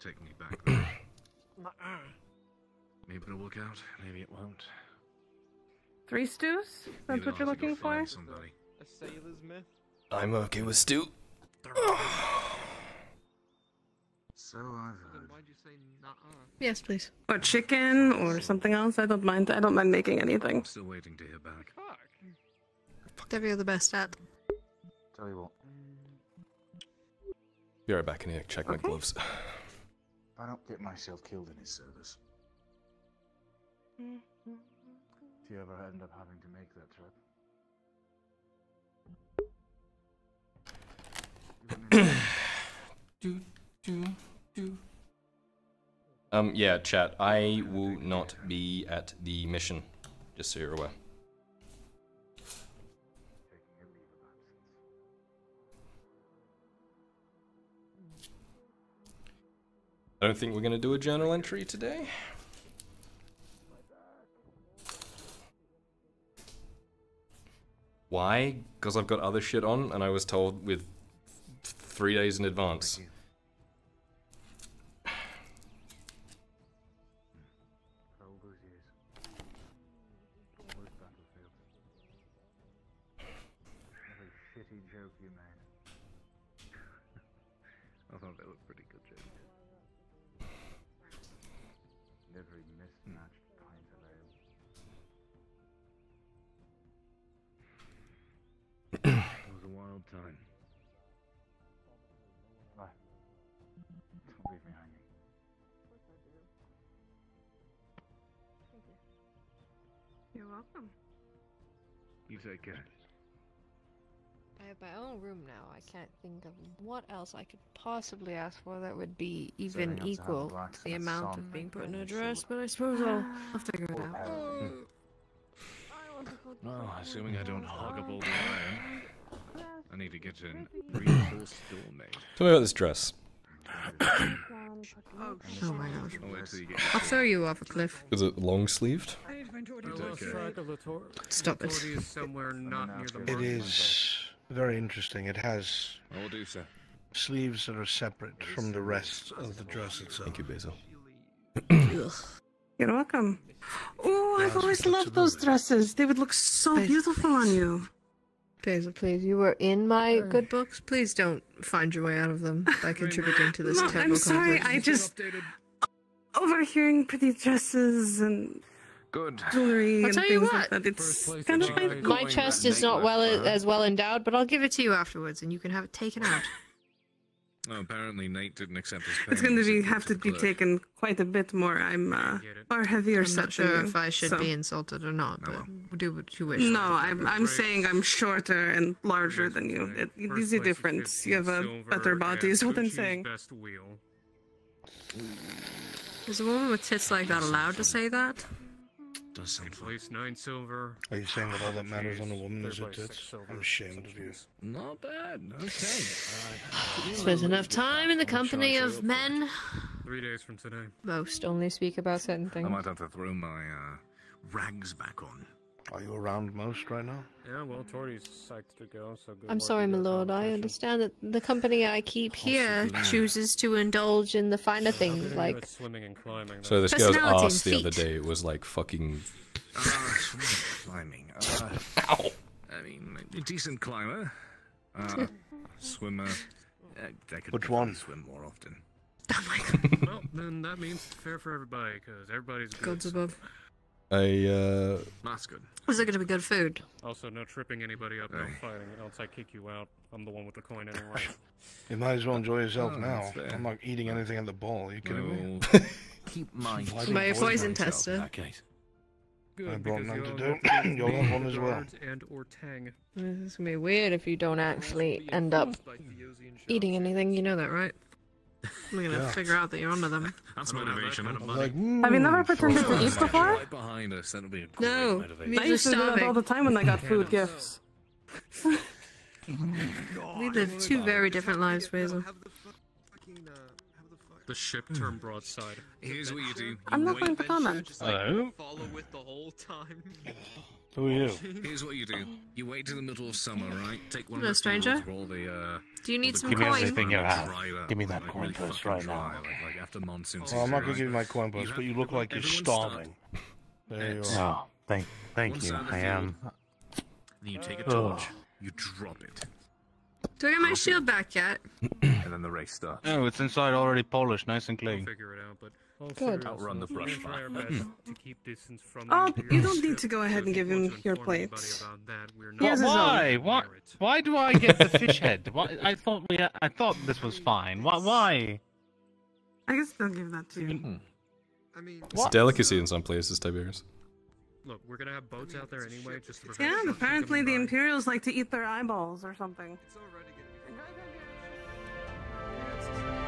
take me back maybe it'll work out, maybe it won't. Three stews? That's what you're have to go looking for? Somebody. A sailor's myth. I'm okay with stew. So I've heard. Why'd you say nah? Yes, please. Or chicken, or something else. I don't mind. I don't mind making anything. Still waiting to hear back. Whatever you're the best at. Tell you what, Be right back. I need to check my gloves. if I don't get myself killed in his service, if you ever end up having to make that trip, do, do, do. Um, yeah, chat. I will not be at the mission, just so you're aware. I don't think we're gonna do a journal entry today. Why? Because I've got other shit on, and I was told with three days in advance. Can't think of what else I could possibly ask for that would be even Setting up to equal to the amount of being put in a dress, but I suppose I'll, I'll figure it out. Well, assuming I don't hog up all the iron, I need to get an reinforced door made. Tell me about this dress. Oh, oh my gosh. I'll wait till you get. I'll throw you off a cliff. Is it long sleeved? You. Stop it. Torty is somewhere not near the It market. is very interesting. It has I will do so. sleeves that are separate from the rest of the dress itself. Thank you, Basil. You're welcome. Oh, I've always loved those dresses. They would look so beautiful on you. Basil, please, you were in my good books. Please don't find your way out of them by contributing to this No, terrible I'm sorry. I just overhearing pretty dresses and Good. jewelry I'll and tell things you like what. that. It's kind of my My chest is not well as well endowed, but I'll give it to you afterwards, and you can have it taken out. Oh, apparently Nate didn't accept his It's going to be have to the be taken quite a bit more. I'm uh, far heavier I'm set not sure if I should so- be insulted or not, but do what you wish. No, I'm I'm saying I'm shorter and larger than you. It, it is a difference. You have a better body, is what I'm saying. Best wheel. Is a woman with tits like that allowed to say that? Does sound At least nine silver. Are you saying that all that matters on a woman is her Thereby tits? I'm ashamed of you. Not bad. Okay. Spent enough time in the company of men. Three days from today. Most only speak about certain things. I might have to throw my uh, rags back on. Are you around most right now? Yeah, well, Tori's psyched to go, so good I'm sorry, my lord. I understand that the company I keep here chooses to indulge in the finer things like swimming and climbing. So this girl's Personality and ass the other feet. day was like fucking. Swimming, climbing. Uh, Ow! I mean, a decent climber. Uh, swimmer. Uh, could Which definitely one? swim more often. well, then that means fair for everybody, because everybody's good. gods above. I uh. That's good. Was it going to be good food? Also, no tripping anybody up, no fighting, else I kick you out. I'm the one with the coin anyway. You might as well enjoy yourself Oh, now. I'm not eating anything at the ball. Are you kidding me? Keep mine. Why do By you a poison myself? tester. Good, I brought because none to do. You'll have one as well. guards And or tang. It's gonna be weird if you don't actually end up eating anything. You know that, right? We're gonna Yeah. figure out that you're onto them. That's motivation. I'm like, Have you never mm, pretended to eat before? Right behind us. That'll be a No, motivation. me I used to do that all the time when I got food gifts. We live two very different lives, Basil. The ship turned broadside. Here's what you do. I'm not going to comment. Hello? Follow with the whole time. Who are you? Here's what you do. You wait till the middle of summer, right? Take one Hello, of the stranger. all the uh. Do you need all the some grass coin? is Everything you have. Give me that like coin really purse right dry, now. Like, like after monsoon Well, I'm not gonna give you my right? coin purse, but you look like you're starving. There you are. Oh, thank, thank One you. side of the I am. Then you take a Oh. torch, you drop it, Do I get my shield back yet? and then the race starts. Oh, it's inside already polished, nice and clean. We'll clean. figure it out, but Oh, Good. Outrun the brush fire to keep distance from Oh, you don't need to go ahead and give him your plates. Yes, why? Why? Why do I get the fish head? Why, I thought we. I thought this was fine. Why? Why? I guess they'll give that to you. Mm -hmm. I mean, it's what? a delicacy in some places, Tiberius. Look, we're gonna have boats I mean, out there anyway. Shit. Just to yeah. Apparently, the Imperials like to eat their eyeballs or something.